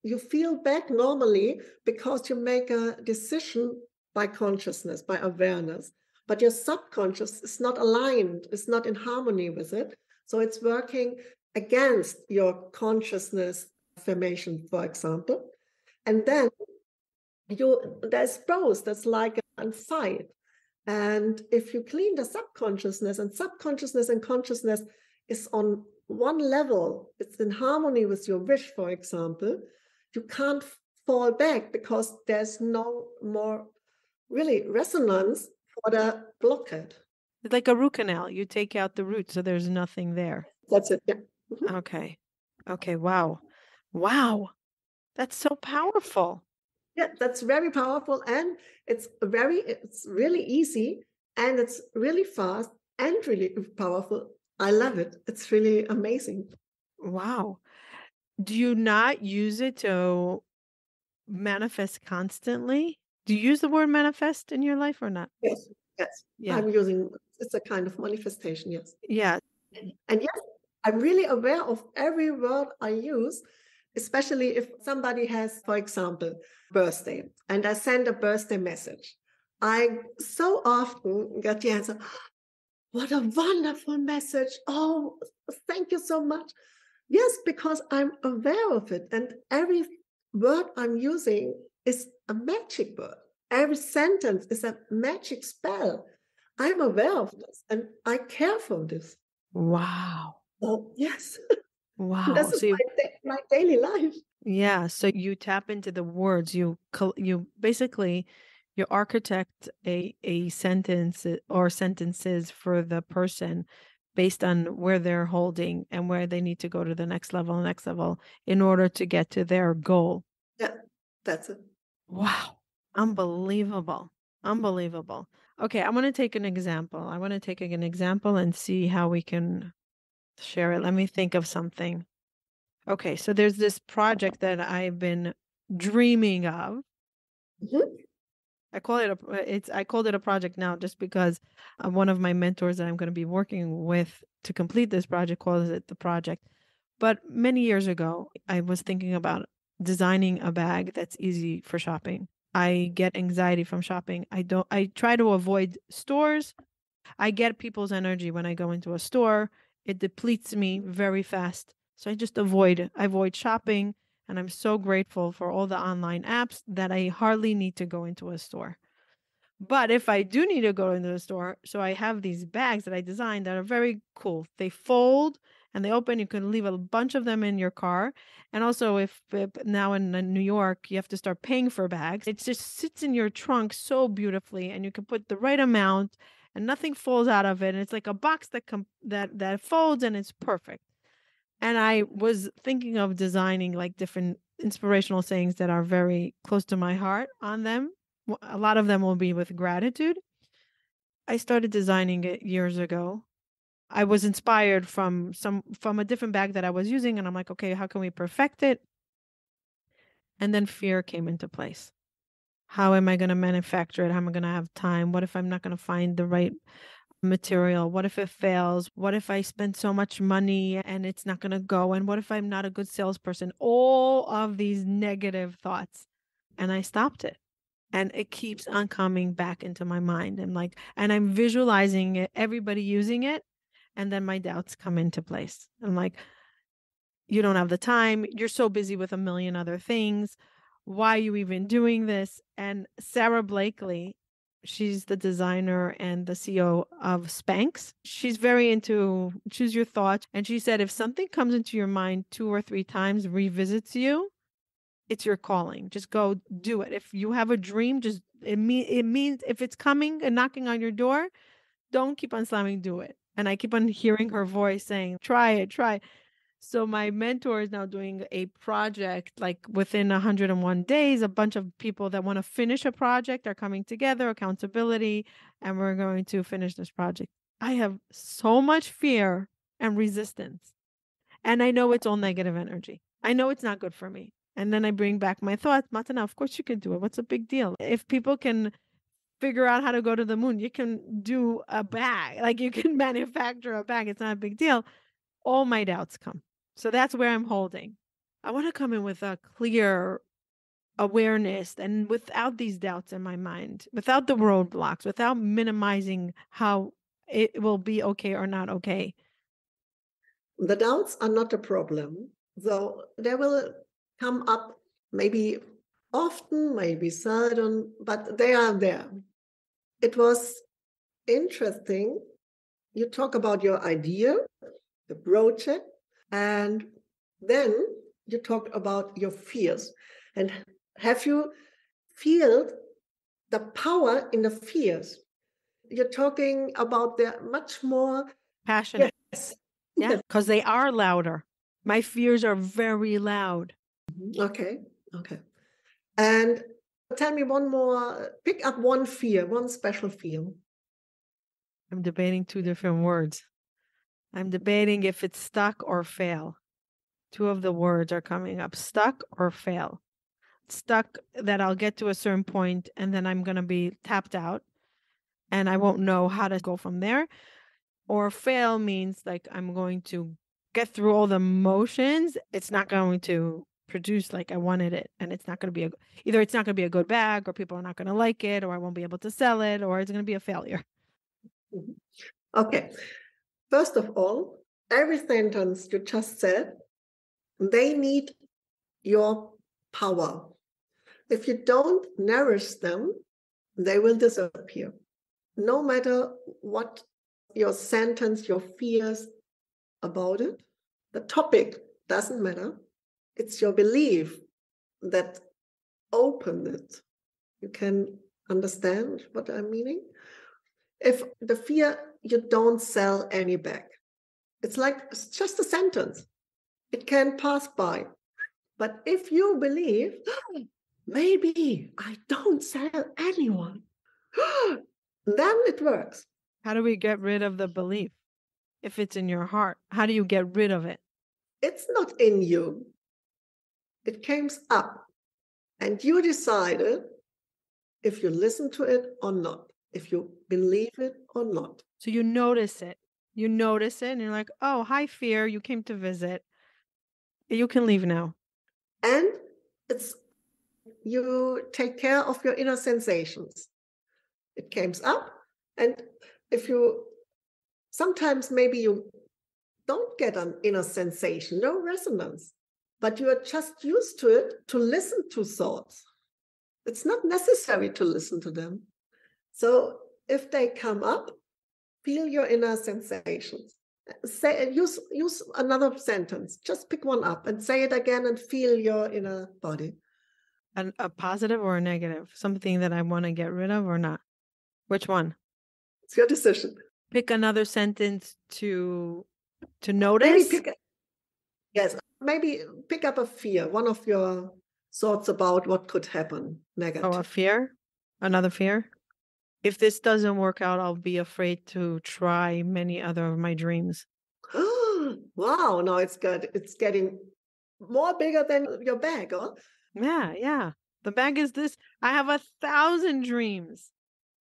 You feel back normally because you make a decision by consciousness, by awareness, but your subconscious is not aligned, is not in harmony with it. So it's working against your consciousness affirmation, for example. And then you there's both, that's like a fight. And if you clean the subconsciousness, and subconsciousness and consciousness is on one level, it's in harmony with your wish, for example, you can't fall back because there's no more really resonance for the blockade. It's like a root canal. You take out the root, so there's nothing there. That's it. Yeah. Mm-hmm. Okay. Okay. Wow. Wow. That's so powerful yeah that's very powerful and it's very it's really easy and it's really fast and really powerful I love it. It's really amazing. Wow. Do you not use it to manifest constantly? Do you use the word manifest in your life or not? Yes, yes. Yeah. I'm using it's a kind of manifestation, yes. Yeah. And yes, I'm really aware of every word I use, especially if somebody has, for example, birthday, and I send a birthday message. I so often get the answer, what a wonderful message. Oh, thank you so much. Yes, because I'm aware of it. And every word I'm using is a magic word. Every sentence is a magic spell. I'm aware of this and I care for this. Wow. Oh, yes. (laughs) Wow. This is So you, my, my daily life. yeah, so you tap into the words. You you basically you architect a a sentence or sentences for the person based on where they're holding and where they need to go to the next level, next level in order to get to their goal. Yeah, that's it. Wow. Unbelievable. Unbelievable. Okay, I want to take an example. I want to take an example and see how we can share it. Let me think of something. Okay, so there's this project that I've been dreaming of. Mhm. I call it a it's I called it a project now just because uh, one of my mentors that I'm going to be working with to complete this project calls it the project. But many years ago, I was thinking about designing a bag that's easy for shopping. I get anxiety from shopping. I don't I try to avoid stores. I get people's energy when I go into a store. It depletes me very fast. So I just avoid I avoid shopping and I'm so grateful for all the online apps that I hardly need to go into a store. But if I do need to go into the store, so I have these bags that I designed that are very cool. They fold and they open. You can leave a bunch of them in your car. And also, if, if now in New York, you have to start paying for bags, it just sits in your trunk so beautifully, and you can put the right amount, and nothing falls out of it. And it's like a box that com- that that folds, and it's perfect. And I was thinking of designing like different inspirational sayings that are very close to my heart on them. A lot of them will be with gratitude. I started designing it years ago. I was inspired from some from a different bag that I was using and I'm like, okay, how can we perfect it? And then fear came into place. How am I going to manufacture it? How am I going to have time? What if I'm not going to find the right material? What if it fails? What if I spend so much money and it's not going to go? And what if I'm not a good salesperson? All of these negative thoughts. And I stopped it. And it keeps on coming back into my mind. And like, and I'm visualizing it, everybody using it. And then my doubts come into place. I'm like, you don't have the time. You're so busy with a million other things. Why are you even doing this? And Sara Blakely, she's the designer and the CEO of Spanx. She's very into choose your thoughts. And she said, if something comes into your mind two or three times, revisits you, it's your calling. Just go do it. If you have a dream, just it mean it means if it's coming and knocking on your door, don't keep on slamming, do it. And I keep on hearing her voice saying, try it, try. it." So my mentor is now doing a project like within 101 days. A bunch of people that want to finish a project are coming together, accountability, and we're going to finish this project. I have so much fear and resistance. And I know it's all negative energy. I know it's not good for me. And then I bring back my thoughts, Matana, of course you can do it. What's a big deal? If people can figure out how to go to the moon, you can do a bag. Like you can (laughs) manufacture a bag. It's not a big deal. All my doubts come. So that's where I'm holding. I want to come in with a clear awareness and without these doubts in my mind, without the roadblocks, without minimizing how it will be okay or not okay. The doubts are not a problem, though they will come up maybe often, maybe seldom, but they are there. It was interesting. You talk about your idea, the project, and then you talked about your fears. And have you feel the power in the fears? You're talking about the much more Passionate. yes. Yeah. (laughs) Because they are louder. My fears are very loud. Mm-hmm. Okay, okay. And tell me one more, pick up one fear, one special fear. I'm debating two different words. I'm debating if it's stuck or fail. Two of the words are coming up stuck or fail. Stuck that I'll get to a certain point and then I'm going to be tapped out and I won't know how to go from there. Or fail means like I'm going to get through all the motions. It's not going to produce like I wanted it. And it's not going to be a, either it's not going to be a good bag or people are not going to like it or I won't be able to sell it or it's going to be a failure. Mm-hmm. Okay. First of all, every sentence you just said, they need your power. If you don't nourish them, they will disappear. No matter what your sentence, your fears about it, the topic doesn't matter. It's your belief that open it. You can understand what I'm meaning? If the fear you don't sell any bag, it's like it's just a sentence. It can pass by. But if you believe, (gasps) maybe I don't sell anyone, (gasps) then it works. How do we get rid of the belief? If it's in your heart, how do you get rid of it? It's not in you. It comes up. And you decided if you listen to it or not, if you believe it or not. So you notice it. You notice it and you're like, oh, hi, fear. You came to visit. You can leave now. And it's you take care of your inner sensations. It comes up. And if you sometimes maybe you don't get an inner sensation, no resonance, but you are just used to it to listen to thoughts. It's not necessary to listen to them. So if they come up, feel your inner sensations. Say use use another sentence. Just pick one up and say it again and feel your inner body. An, a positive or a negative? Something that I want to get rid of or not? Which one? It's your decision. Pick another sentence to to notice. Maybe pick a, yes, maybe pick up a fear. One of your thoughts about what could happen. Negative. Oh, a fear. Another fear if this doesn't work out, I'll be afraid to try many other of my dreams. (gasps) wow, no, it's good. It's getting more bigger than your bag, huh? Yeah, yeah. The bag is this. I have a thousand dreams.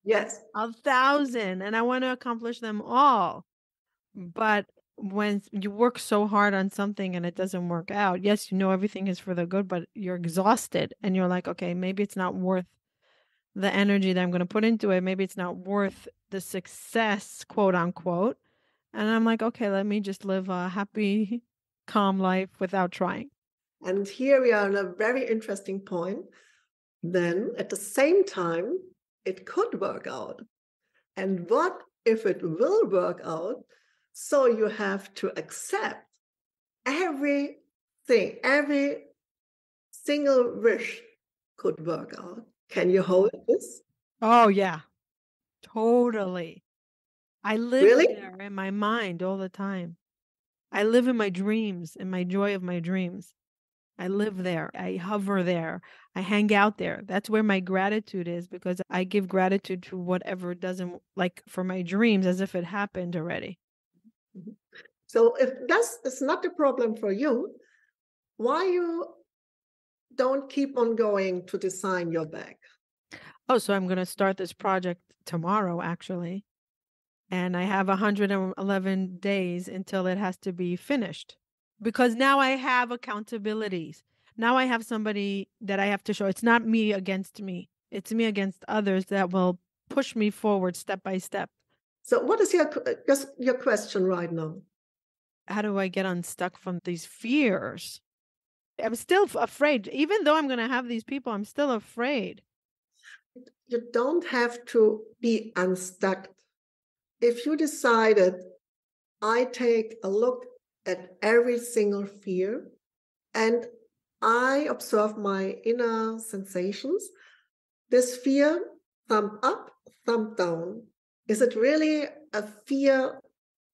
Yes. A thousand. And I want to accomplish them all. But when you work so hard on something and it doesn't work out, yes, you know everything is for the good, but you're exhausted and you're like, okay, maybe it's not worth the energy that I'm going to put into it, maybe it's not worth the success, quote unquote. And I'm like, okay, let me just live a happy, (laughs) calm life without trying. And here we are on a very interesting point. Then at the same time, it could work out. And what if it will work out? So you have to accept everything, every single wish could work out. Can you hold this? Oh, yeah. Totally. I live Really? there in my mind all the time. I live in my dreams, in my joy of my dreams. I live there. I hover there. I hang out there. That's where my gratitude is because I give gratitude to whatever doesn't like for my dreams as if it happened already. Mhm. So if that's is not the problem for you, why you don't keep on going to design your bag? Oh, so I'm going to start this project tomorrow, actually. And I have 111 days until it has to be finished because now I have accountabilities. Now I have somebody that I have to show. It's not me against me, it's me against others that will push me forward step by step. So what is your uh, just your question right now? How do I get unstuck from these fears? I'm still afraid. Even though I'm going to have these people, I'm still afraid. You don't have to be unstuck. If you decided, I take a look at every single fear and I observe my inner sensations, this fear, thumb up, thumb down. Is it really a fear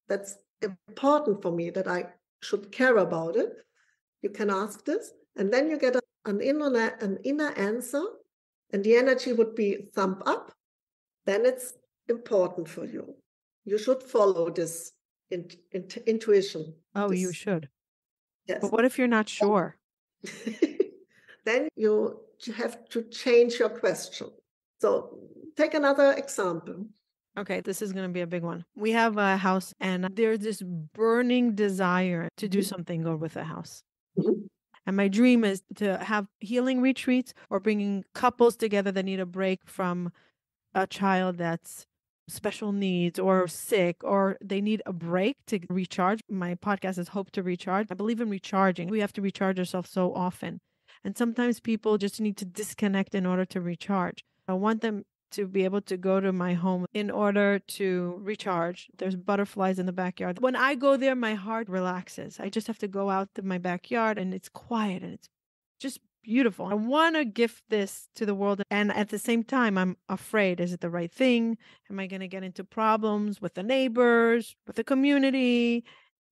that's important for me that I should care about it? You can ask this, and then you get an inner an inner answer, and the energy would be thumb up. Then it's important for you. You should follow this in, in, intuition. Oh, This- you should. Yes. But what if you're not sure? (laughs) then you have to change your question. So take another example. Okay, this is going to be a big one. We have a house and there's this burning desire to do Mhm. something good with the house. And my dream is to have healing retreats or bringing couples together that need a break from a child that's special needs or sick or they need a break to recharge. My podcast is Hope to Recharge. I believe in recharging. We have to recharge ourselves so often. And sometimes people just need to disconnect in order to recharge. I want them to be able to go to my home in order to recharge. There's butterflies in the backyard. When I go there, my heart relaxes. I just have to go out to my backyard and it's quiet and it's just beautiful. I want to gift this to the world. And at the same time, I'm afraid is it the right thing? Am I going to get into problems with the neighbors, with the community?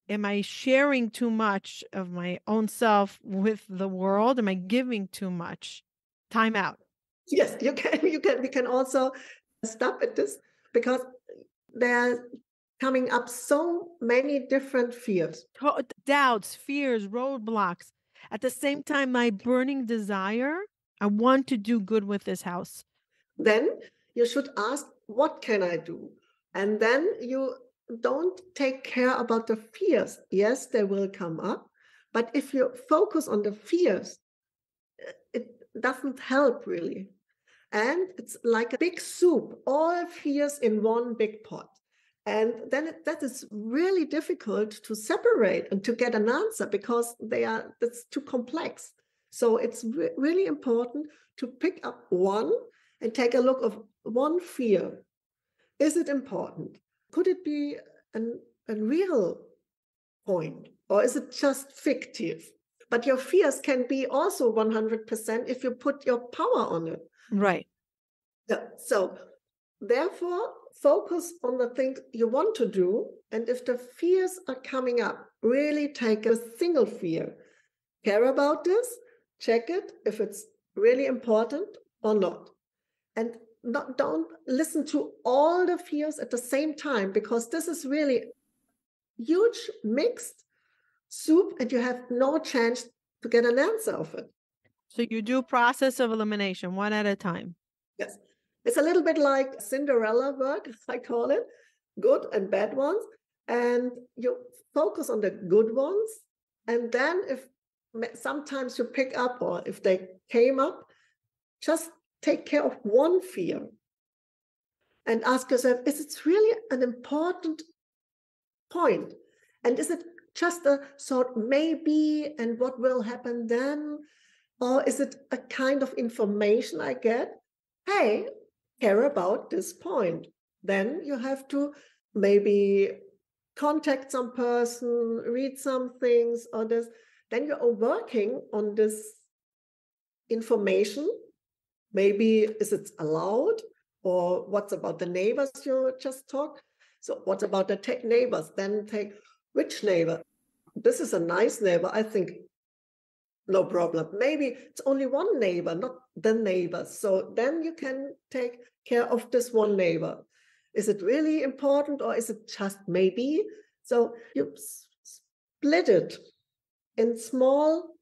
Am I sharing too much of my own self with the world? Am I giving too much? Time out. Yes, you can. (laughs) You can. We can also stop at this because there are coming up so many different fears. Doubts, fears, roadblocks. At the same time, my burning desire, I want to do good with this house. Then you should ask, "What can I do?" And then you don't take care about the fears. Yes, they will come up, but if you focus on the fears, uh, it doesn't help really. And it's like a big soup, all fears in one big pot. And then it, that is really difficult to separate and to get an answer because they are that's too complex. So it's re- really important to pick up one and take a look of one fear. Is it important? Could it be an, a real point or is it just fictive? But your fears can be also 100% if you put your power on it. Right. So, therefore, focus on the things you want to do. And if the fears are coming up, really take a single fear. Care about this, check it if it's really important or not. And not, don't listen to all the fears at the same time because this is really huge mixed soup and you have no chance to get an answer of it. So you do process of elimination one at a time. Yes. It's a little bit like Cinderella work, (laughs) I call it, good and bad ones. And you focus on the good ones. And then if sometimes you pick up or if they came up, just take care of one fear and ask yourself, is it really an important point? And is it just a sort maybe and what will happen then? Or is it a kind of information I get? Hey, care about this point. Then you have to maybe contact some person, read some things or this. Then you are working on this information. Maybe is it allowed? Or what's about the neighbors you just talked? So what about the tech neighbors? Then take which neighbor? This is a nice neighbor. I think no problem. Maybe it's only one neighbor, not the neighbors. So then you can take care of this one neighbor. Is it really important or is it just maybe? So you split it in small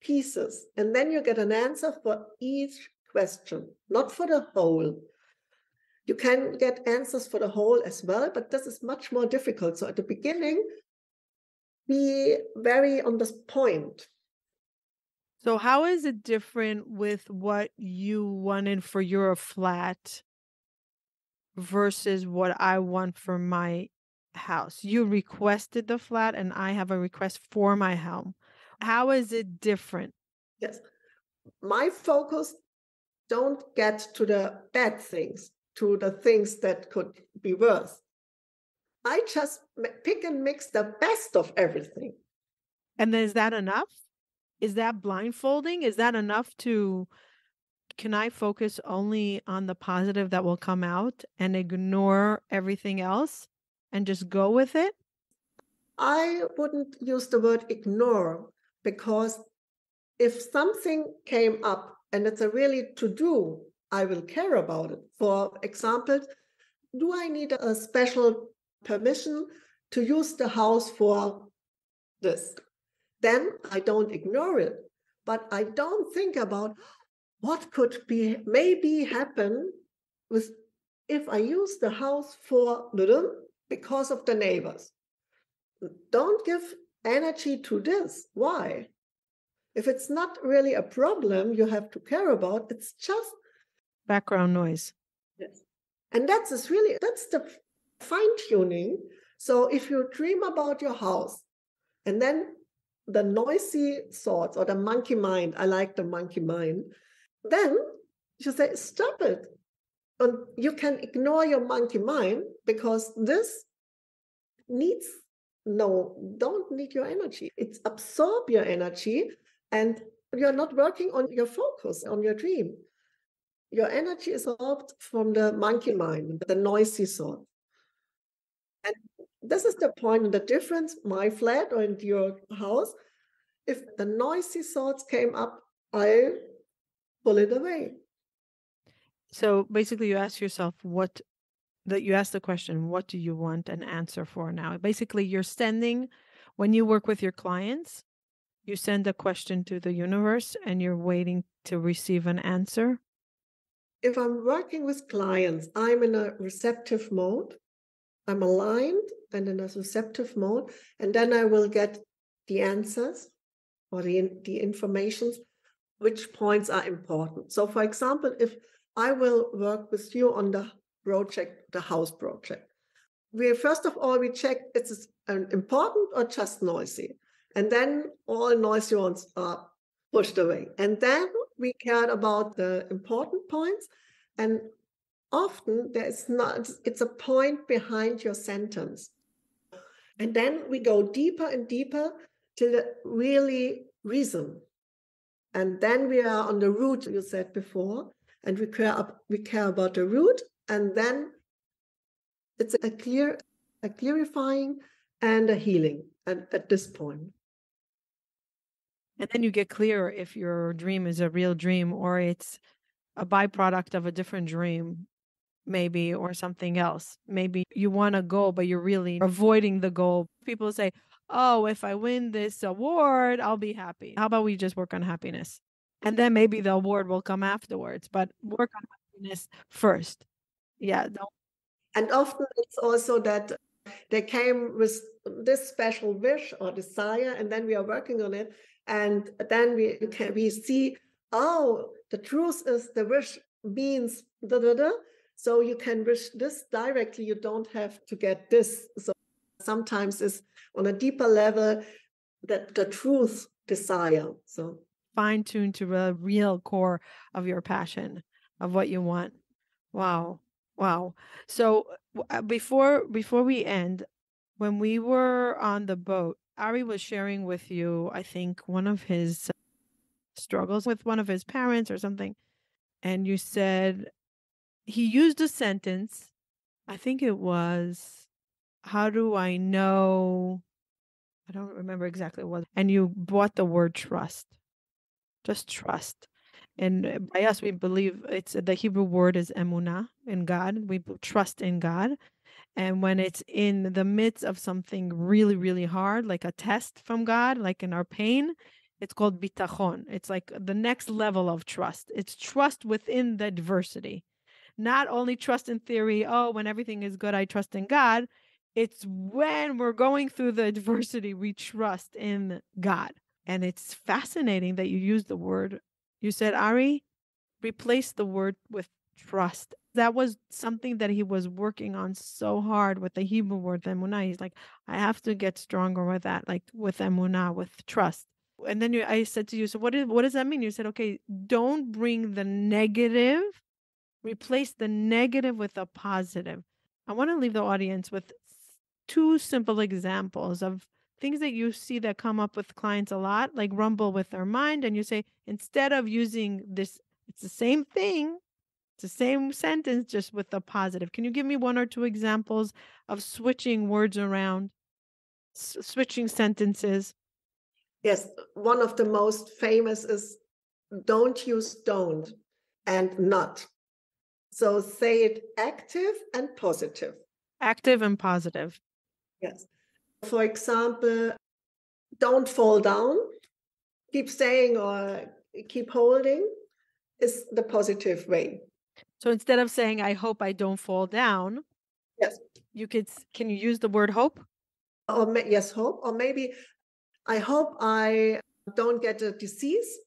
pieces and then you get an answer for each question, not for the whole. You can get answers for the whole as well, but this is much more difficult. So at the beginning, be very on this point. So how is it different with what you wanted for your flat versus what I want for my house? You requested the flat and I have a request for my home. How is it different? Yes. My focus don't get to the bad things, to the things that could be worse. I just pick and mix the best of everything. And is that enough? Is that blindfolding? Is that enough to can I focus only on the positive that will come out and ignore everything else and just go with it? I wouldn't use the word ignore because if something came up and it's a really to do, I will care about it. For example, do I need a special permission to use the house for this. Then I don't ignore it, but I don't think about what could be maybe happen with if I use the house for because of the neighbors. Don't give energy to this. Why? If it's not really a problem you have to care about, it's just background noise. Yes. And that's is really that's the fine tuning. So if you dream about your house and then the noisy thoughts or the monkey mind, I like the monkey mind, then you say, stop it. And you can ignore your monkey mind because this needs no, don't need your energy. It's absorb your energy and you're not working on your focus, on your dream. Your energy is absorbed from the monkey mind, the noisy thought. This is the point and the difference, my flat or in your house. If the noisy thoughts came up, I pull it away. So basically, you ask yourself what that you ask the question, what do you want an answer for now? Basically, you're sending when you work with your clients, you send a question to the universe and you're waiting to receive an answer. If I'm working with clients, I'm in a receptive mode. I'm aligned and in a receptive mode, and then I will get the answers or the, the informations, which points are important. So, for example, if I will work with you on the project, the house project. We first of all we check it's an important or just noisy, and then all noisy ones are pushed away. And then we care about the important points, and often there is not. It's a point behind your sentence, and then we go deeper and deeper till really reason, and then we are on the root you said before, and we care up, we care about the root and then it's a clear a clarifying and a healing at, at this point. And then you get clear if your dream is a real dream or it's a byproduct of a different dream maybe or something else. Maybe you want a goal but you're really avoiding the goal. People say oh if i win this award i'll be happy. How about we just work on happiness? And mm-hmm. then maybe the award will come afterwards but work on happiness first. Yeah and often it's also that they came with this special wish or desire and then we are working on it and then we can we see oh the truth is the wish means da, da, da. So you can wish this directly you don't have to get this so sometimes it's on a deeper level that the truth desire so fine tuned to the real core of your passion of what you want wow Wow. So uh, before before we end, when we were on the boat, Ari was sharing with you, I think, one of his struggles with one of his parents or something. And you said he used a sentence. I think it was, How do I know? I don't remember exactly what. And you brought the word trust. Just trust. And uh, by us, we believe it's the Hebrew word is emunah in God. We trust in God. And when it's in the midst of something really, really hard, like a test from God, like in our pain, it's called bitachon. It's like the next level of trust. It's trust within the adversity. Not only trust in theory, oh, when everything is good, I trust in God. It's when we're going through the (laughs) adversity, we trust in God. And it's fascinating that you use the word you said, Ari, replace the word with trust. That was something that he was working on so hard with the Hebrew word emunah. He's like, I have to get stronger with that, like with emunah, with trust. And then you, I said to you, so what, is, what does that mean? You said, okay, don't bring the negative, replace the negative with a positive. I want to leave the audience with two simple examples of things that you see that come up with clients a lot, like rumble with their mind, and you say, instead of using this, it's the same thing, it's the same sentence, just with a positive. Can you give me one or two examples of switching words around, s- switching sentences? Yes, one of the most famous is don't use don't and not. So say it active and positive. Active and positive. Yes. For example, don't fall down, keep staying or keep holding is the positive way. So instead of saying, I hope I don't fall down, yes, you could, can you use the word hope? Or yes, hope. Or maybe I hope I don't get a disease.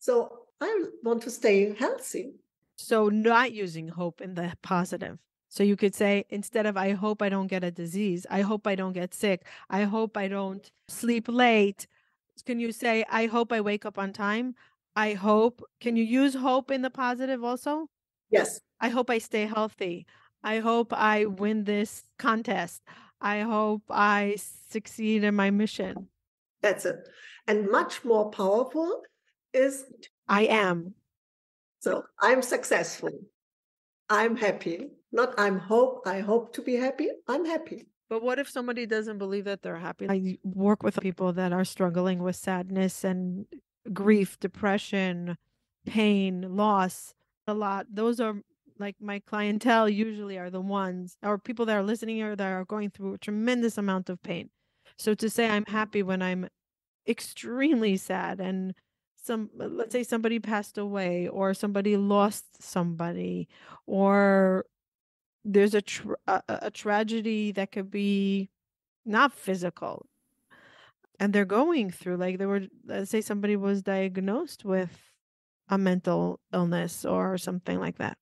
So I want to stay healthy. So not using hope in the positive. So you could say, instead of, I hope I don't get a disease, I hope I don't get sick, I hope I don't sleep late. Can you say, I hope I wake up on time? I hope. Can you use hope in the positive also? Yes. I hope I stay healthy. I hope I win this contest. I hope I succeed in my mission. That's it. And much more powerful is I am. So I'm successful. I'm happy. Not I'm hope, I hope to be happy. I'm happy. But what if somebody doesn't believe that they're happy? I work with people that are struggling with sadness and grief, depression, pain, loss a lot. Those are like my clientele usually are the ones or people that are listening or that are going through a tremendous amount of pain. So to say I'm happy when I'm extremely sad and some uh, let's say somebody passed away or somebody lost somebody or there's a tra- a, a tragedy that could be not physical and they're going through like they were let's say somebody was diagnosed with a mental illness or something like that.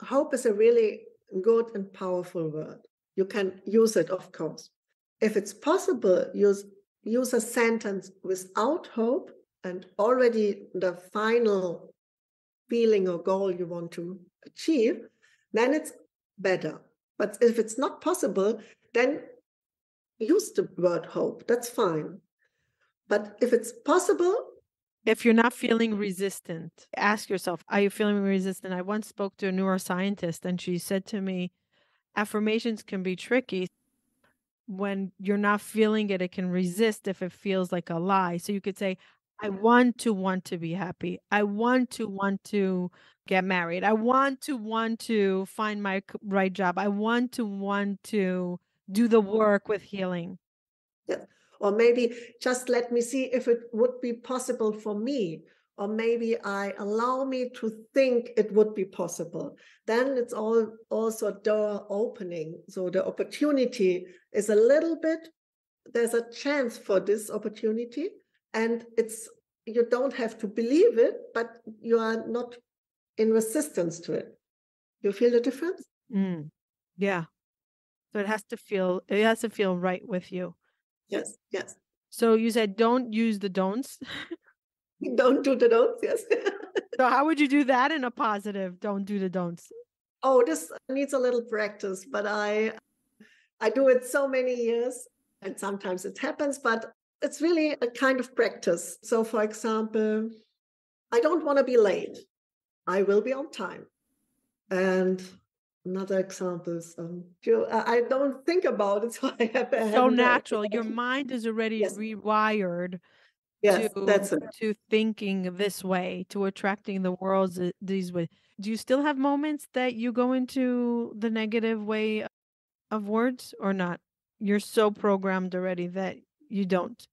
Hope is a really good and powerful word. You can use it of course. If it's possible use use a sentence without hope and already the final feeling or goal you want to achieve then it's better but if it's not possible then use the word hope. That's fine. But if it's possible, if you're not feeling resistant, ask yourself, are you feeling resistant? I once spoke to a neuroscientist and she said to me, affirmations can be tricky. When you're not feeling it, it can resist if it feels like a lie. So you could say, I want to want to be happy. I want to want to get married. I want to want to find my right job. I want to want to do the work with healing. Yeah. Or maybe just let me see if it would be possible for me. Or maybe I allow me to think it would be possible. Then it's all also door opening. So the opportunity is a little bit, there's a chance for this opportunity. And it's you don't have to believe it, but you are not in resistance to it. You feel the difference? Mm. Yeah, so it has to feel it has to feel right with you. Yes, yes. So you said don't use the don'ts. (laughs) (laughs) don't do the don'ts, yes. (laughs) so how would you do that in a positive? Don't do the don'ts. Oh, this needs a little practice, but I I do it so many years and sometimes it happens, but it's really a kind of practice. So for example, I don't want to be late. I will be on time. And another examples um, i don't think about it (laughs) so i have so natural your mind is already yes. rewired yes to, that's it. to thinking this way to attracting the worlds these way do you still have moments that you go into the negative way of words or not you're so programmed already that you don't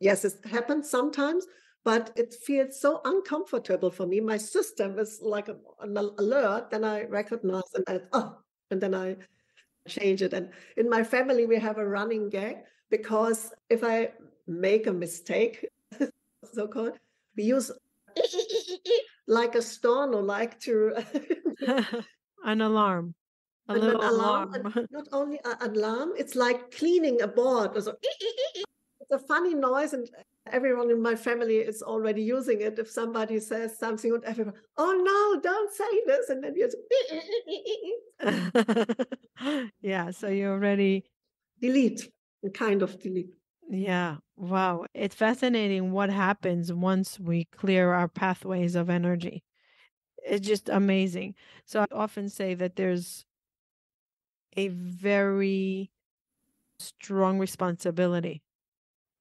yes it happens sometimes but it feels so uncomfortable for me. My system is like a, an alert, then I recognize and I, oh, and then I change it. And in my family, we have a running gag because if I make a mistake, (laughs) so called, we use (laughs) like a storm or like to (laughs) an alarm. A little alarm. alarm. Not only an alarm, it's like cleaning a board. So a funny noise and everyone in my family is already using it. If somebody says something, and everyone, oh no, don't say this, and then you (laughs) yeah. So you already delete, kind of delete. Yeah. Wow. It's fascinating what happens once we clear our pathways of energy. It's just amazing. So I often say that there's a very strong responsibility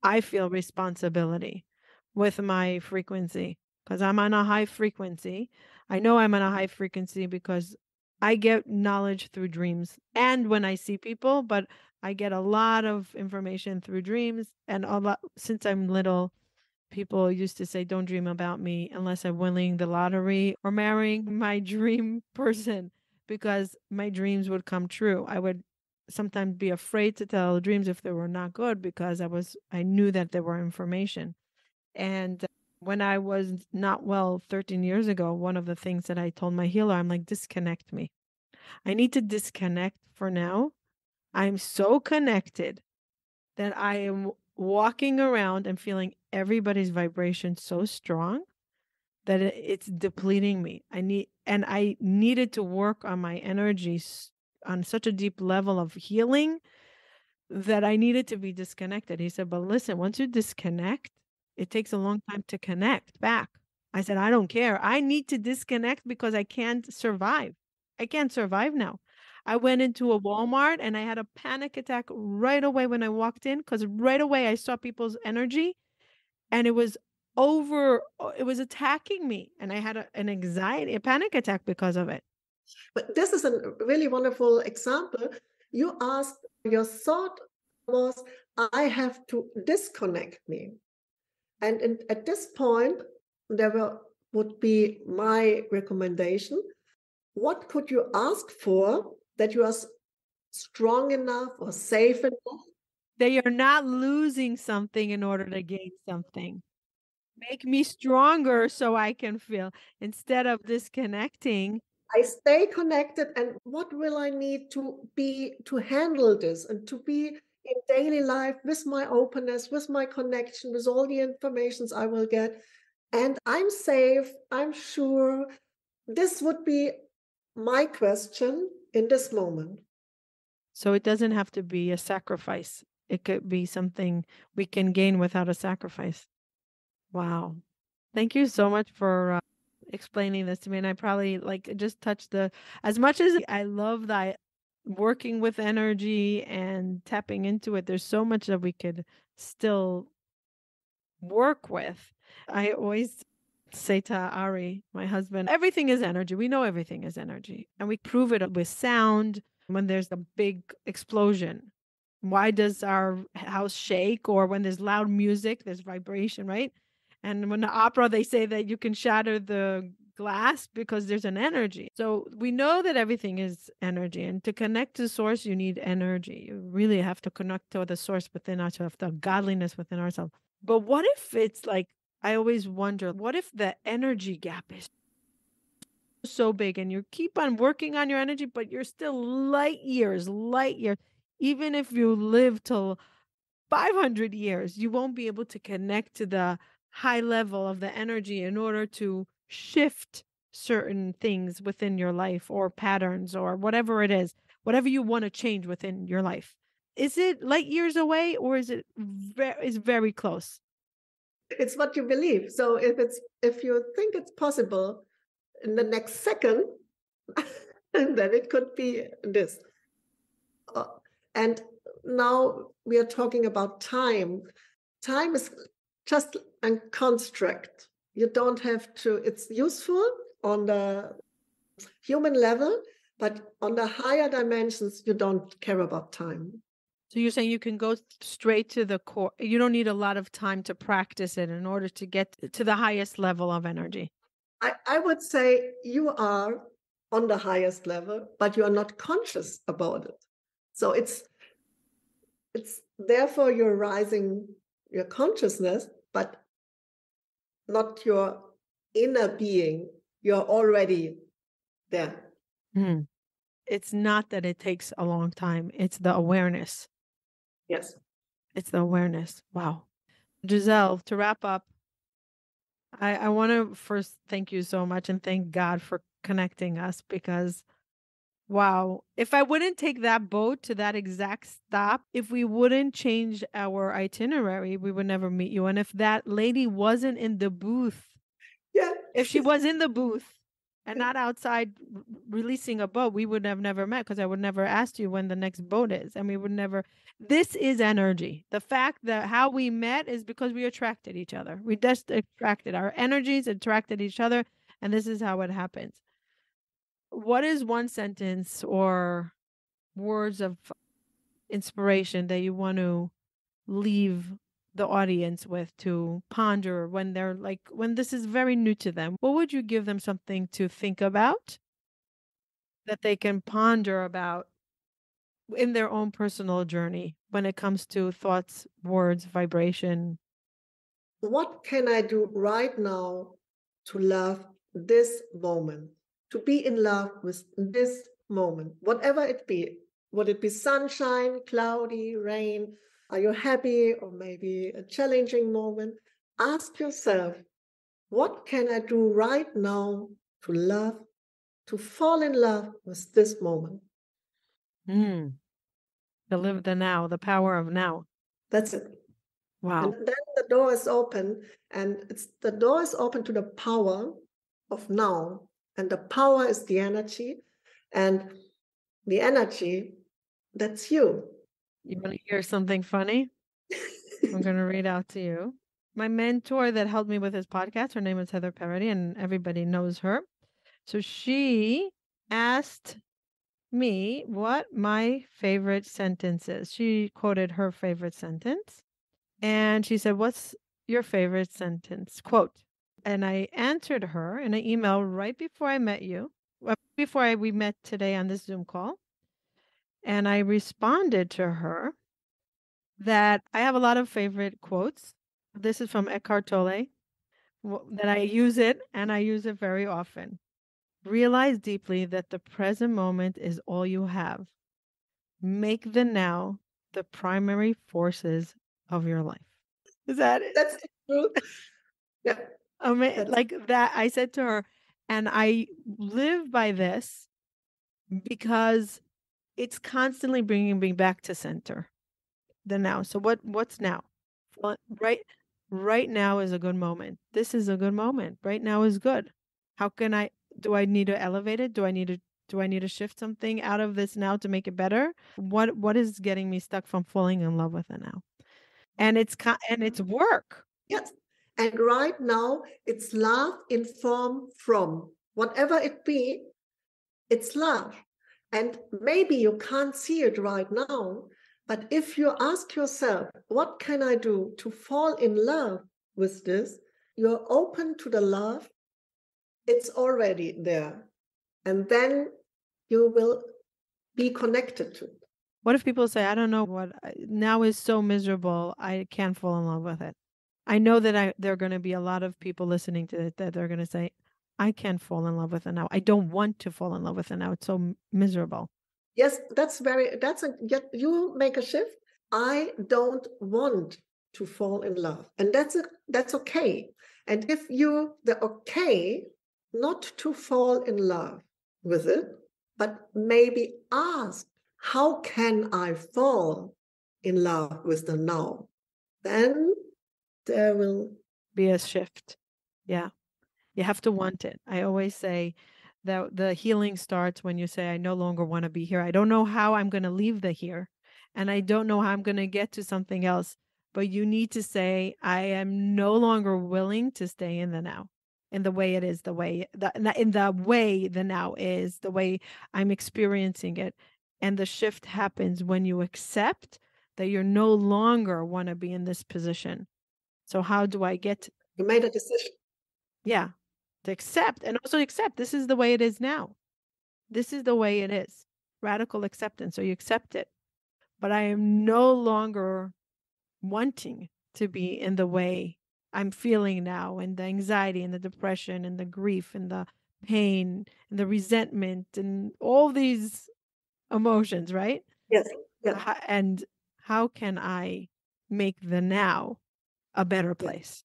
I feel responsibility with my frequency because I'm on a high frequency. I know I'm on a high frequency because I get knowledge through dreams and when I see people, but I get a lot of information through dreams and a lot since I'm little people used to say don't dream about me unless I'm winning the lottery or marrying (laughs) my dream person because my dreams would come true. I would sometimes be afraid to tell dreams if they were not good because I was I knew that there were information. And when I was not well 13 years ago, one of the things that I told my healer, I'm like, disconnect me. I need to disconnect for now. I'm so connected that I am walking around and feeling everybody's vibration so strong that it's depleting me. I need, and I needed to work on my energy on such a deep level of healing that I needed to be disconnected. He said, but listen, once you disconnect, it takes a long time to connect back. I said, I don't care. I need to disconnect because I can't survive. I can't survive now. I went into a Walmart and I had a panic attack right away when I walked in because right away I saw people's energy and it was over, it was attacking me. And I had a, an anxiety, a panic attack because of it. But this is a really wonderful example. You asked, your thought was, I have to disconnect me. And in, at this point, there were, would be my recommendation. What could you ask for that you are strong enough or safe enough? That you're not losing something in order to gain something. Make me stronger so I can feel instead of disconnecting. I stay connected, and what will I need to be to handle this and to be in daily life with my openness, with my connection, with all the informations I will get. And I'm safe, I'm sure. This would be my question in this moment. So it doesn't have to be a sacrifice. It could be something we can gain without a sacrifice. Wow. Thank you so much for uh, explaining this to me. And I probably like just touched the, as much as I love that working with energy and tapping into it, there's so much that we could still work with. I always say to Ari, my husband, everything is energy. We know everything is energy. And we prove it with sound when there's a big explosion. Why does our house shake? Or when there's loud music, there's vibration, right? And when the opera, they say that you can shatter the glass because there's an energy. So we know that everything is energy. And to connect to source, you need energy. You really have to connect to the source within ourselves, the godliness within ourselves. But what if it's like, I always wonder, what if the energy gap is so big and you keep on working on your energy, but you're still light years, light years. Even if you live till 500 years, you won't be able to connect to the high level of the energy in order to shift certain things within your life or patterns or whatever it is, whatever you want to change within your life. Is it light years away or is it very, is very close? It's what you believe. So if it's if you think it's possible in the next second, (laughs) then it could be this. Uh, and now we are talking about time. Time is just a construct you don't have to, it's useful on the human level, but on the higher dimensions, you don't care about time. So you're saying you can go straight to the core. You don't need a lot of time to practice it in order to get to the highest level of energy. I, I would say you are on the highest level, but you are not conscious about it. So it's it's therefore you're rising your consciousness, but not your inner being. You're already there. Hmm. It's not that it takes a long time, it's the awareness. Yes. It's the awareness. Wow. Giselle, to wrap up, I, I want to first thank you so much and thank God for connecting us because Wow. If I wouldn't take that boat to that exact stop, if we wouldn't change our itinerary, we would never meet you. And if that lady wasn't in the booth, yeah, if she was in the booth and not outside releasing a boat, we would have never met because I would never asked you when the next boat is. And we would never. This is energy. The fact that how we met is because we attracted each other. We just attracted our energies, attracted each other. And this is how it happens. What is one sentence or words of inspiration that you want to leave the audience with to ponder when they're like when this is very new to them what would you give them something to think about that they can ponder about in their own personal journey when it comes to thoughts words vibration? What can i do right now to love this moment to be in love with this moment whatever it be would it be sunshine cloudy rain are you happy or maybe a challenging moment? Ask yourself, what can I do right now to love, to fall in love with this moment? Mm. To live the now, the power of now. That's it. Wow. And then the door is open, and it's the door is open to the power of now. And the power is the energy. And the energy, that's you. You want to hear something funny? I'm (laughs) going to read out to you. My mentor that helped me with his podcast, her name is Heather Parady, and everybody knows her. So she asked me what my favorite sentence is. She quoted her favorite sentence. And she said, What's your favorite sentence? Quote. And I answered her in an email right before I met you, before I, we met today on this Zoom call. And I responded to her that I have a lot of favorite quotes. This is from Eckhart Tolle, that I use it and I use it very often. Realize deeply that the present moment is all you have. Make the now the primary forces of your life. Is that it? That's true. (laughs) Yeah. Oh, I mean, like that, I said to her, and I live by this because it's constantly bringing me back to center the now. So what what's now? Right right now is a good moment. This is a good moment. Right now is good. How can i do i need to elevate it? Do i need to do i need to shift something out of this now to make it better? What what is getting me stuck from falling in love with it now? And it's and it's mm-hmm. work. Yes and right now it's love in form from whatever it be it's love and maybe you can't see it right now, but if you ask yourself, what can I do to fall in love with this? You're open to the love, it's already there. And then you will be connected to it. What if people say, I don't know what now is so miserable, I can't fall in love with it? I know that I, there are going to be a lot of people listening to it that they're going to say, I can't fall in love with it now. I don't want to fall in love with it now. It's so miserable. Yes, that's very, that's a, yet you make a shift. I don't want to fall in love. And that's, a, that's okay. And if you, the okay, not to fall in love with it, but maybe ask, how can I fall in love with the now? Then there will be a shift. Yeah. You have to mm. want it. I always say that the healing starts when you say, I no longer want to be here. I don't know how I'm going to leave the here, and I don't know how I'm going to get to something else. But you need to say, I am no longer willing to stay in the now, in the way it is, the way, the, in the way the now is, the way I'm experiencing it. And the shift happens when you accept that you're no longer want to be in this position. So, how do I get? You made a decision. Yeah to accept and also accept this is the way it is now. This is the way it is. Radical acceptance. So you accept it. But I am no longer wanting to be in the way I'm feeling now and the anxiety and the depression and the grief and the pain and the resentment and all these emotions, right? Yes. And how can I make the now a better place?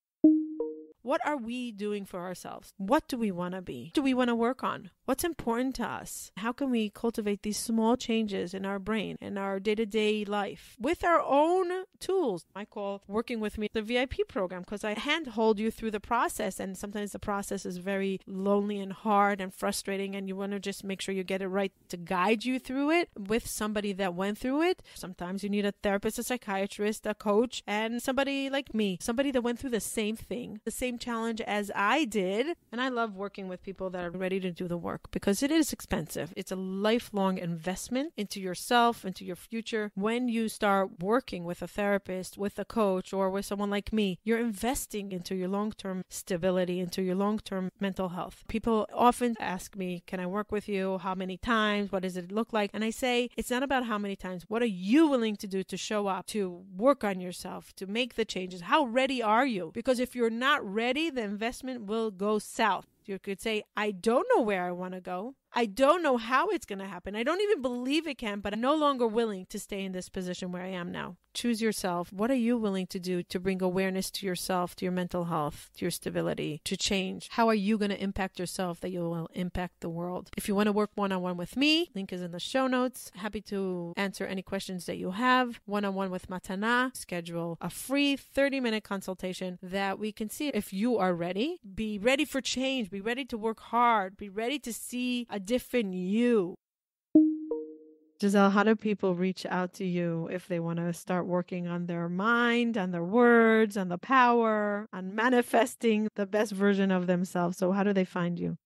What are we doing for ourselves? What do we want to be? What do we want to work on? What's important to us? How can we cultivate these small changes in our brain, and our day to day life with our own tools? I call working with me the VIP program because I handhold you through the process. And sometimes the process is very lonely and hard and frustrating, and you want to just make sure you get it right to guide you through it with somebody that went through it. Sometimes you need a therapist, a psychiatrist, a coach, and somebody like me, somebody that went through the same thing, the same challenge as I did. And I love working with people that are ready to do the work because it is expensive. It's a lifelong investment into yourself, into your future. When you start working with a therapist, with a coach, or with someone like me, you're investing into your long term stability, into your long term mental health. People often ask me, Can I work with you? How many times? What does it look like? And I say, It's not about how many times. What are you willing to do to show up, to work on yourself, to make the changes? How ready are you? Because if you're not ready, the investment will go south. You could say, I don't know where I want to go. I don't know how it's going to happen. I don't even believe it can, but I'm no longer willing to stay in this position where I am now. Choose yourself. What are you willing to do to bring awareness to yourself, to your mental health, to your stability, to change? How are you going to impact yourself that you will impact the world? If you want to work one on one with me, link is in the show notes. Happy to answer any questions that you have. One on one with Matana, schedule a free 30 minute consultation that we can see if you are ready. Be ready for change. Be ready to work hard. Be ready to see a different you. Giselle, how do people reach out to you if they want to start working on their mind, on their words, on the power, on manifesting the best version of themselves? So, how do they find you?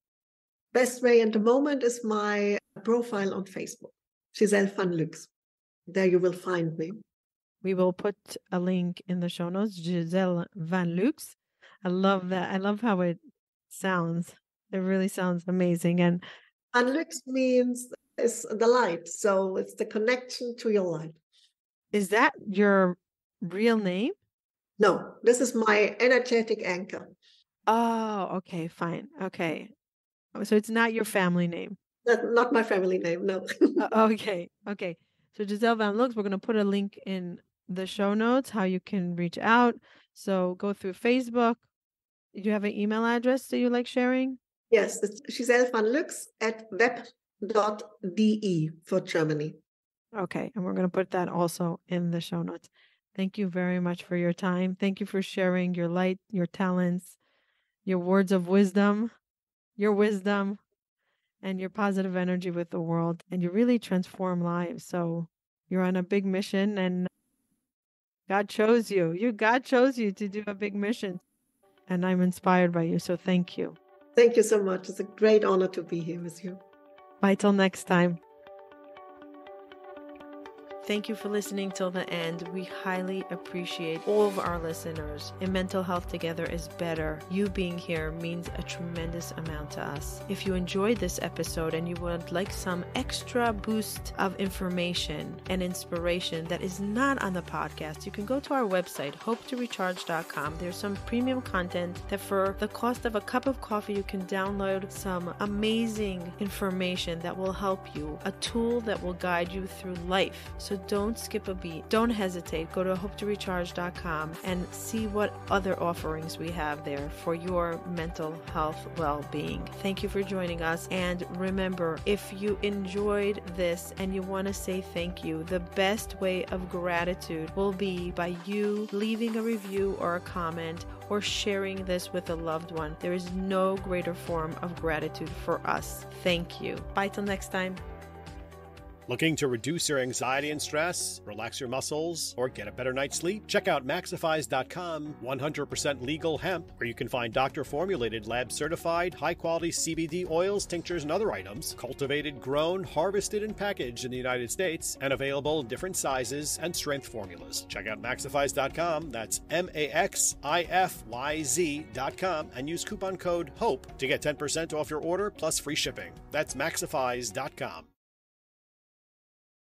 Best way at the moment is my profile on Facebook, Giselle van Lux. There you will find me. We will put a link in the show notes, Giselle van Lux. I love that. I love how it sounds. It really sounds amazing. And and lux means is the light. So it's the connection to your light. Is that your real name? No, this is my energetic anchor. Oh, okay, fine. Okay. So it's not your family name. Not my family name, no. uh, (laughs) okay, okay. So Giselle Van Lux, we're going to put a link in the show notes how you can reach out. So go through Facebook. Do you have an email address that you like sharing? Yes, it's Giselle van Lux at web.de for Germany. Okay, and we're going to put that also in the show notes. Thank you very much for your time. Thank you for sharing your light, your talents, your words of wisdom, your wisdom, and your positive energy with the world. And you really transform lives. So you're on a big mission and God chose you. You God chose you to do a big mission. And I'm inspired by you. So thank you. Thank you so much. It's a great honor to be here with you. Bye till next time. Thank you for listening till the end. We highly appreciate all of our listeners. And Mental Health Together is better. You being here means a tremendous amount to us. If you enjoyed this episode and you would like some extra boost of information and inspiration that is not on the podcast, you can go to our website, hopetorecharge.com. There's some premium content that for the cost of a cup of coffee, you can download some amazing information that will help you, a tool that will guide you through life. So so don't skip a beat. Don't hesitate. Go to hopetorecharge.com and see what other offerings we have there for your mental health well being. Thank you for joining us. And remember, if you enjoyed this and you want to say thank you, the best way of gratitude will be by you leaving a review or a comment or sharing this with a loved one. There is no greater form of gratitude for us. Thank you. Bye till next time. Looking to reduce your anxiety and stress, relax your muscles, or get a better night's sleep? Check out Maxifyz.com 100% legal hemp, where you can find doctor formulated, lab certified, high quality CBD oils, tinctures, and other items, cultivated, grown, harvested, and packaged in the United States, and available in different sizes and strength formulas. Check out Maxifyz.com, that's M A X I F Y Z.com, and use coupon code HOPE to get 10% off your order plus free shipping. That's Maxifyz.com.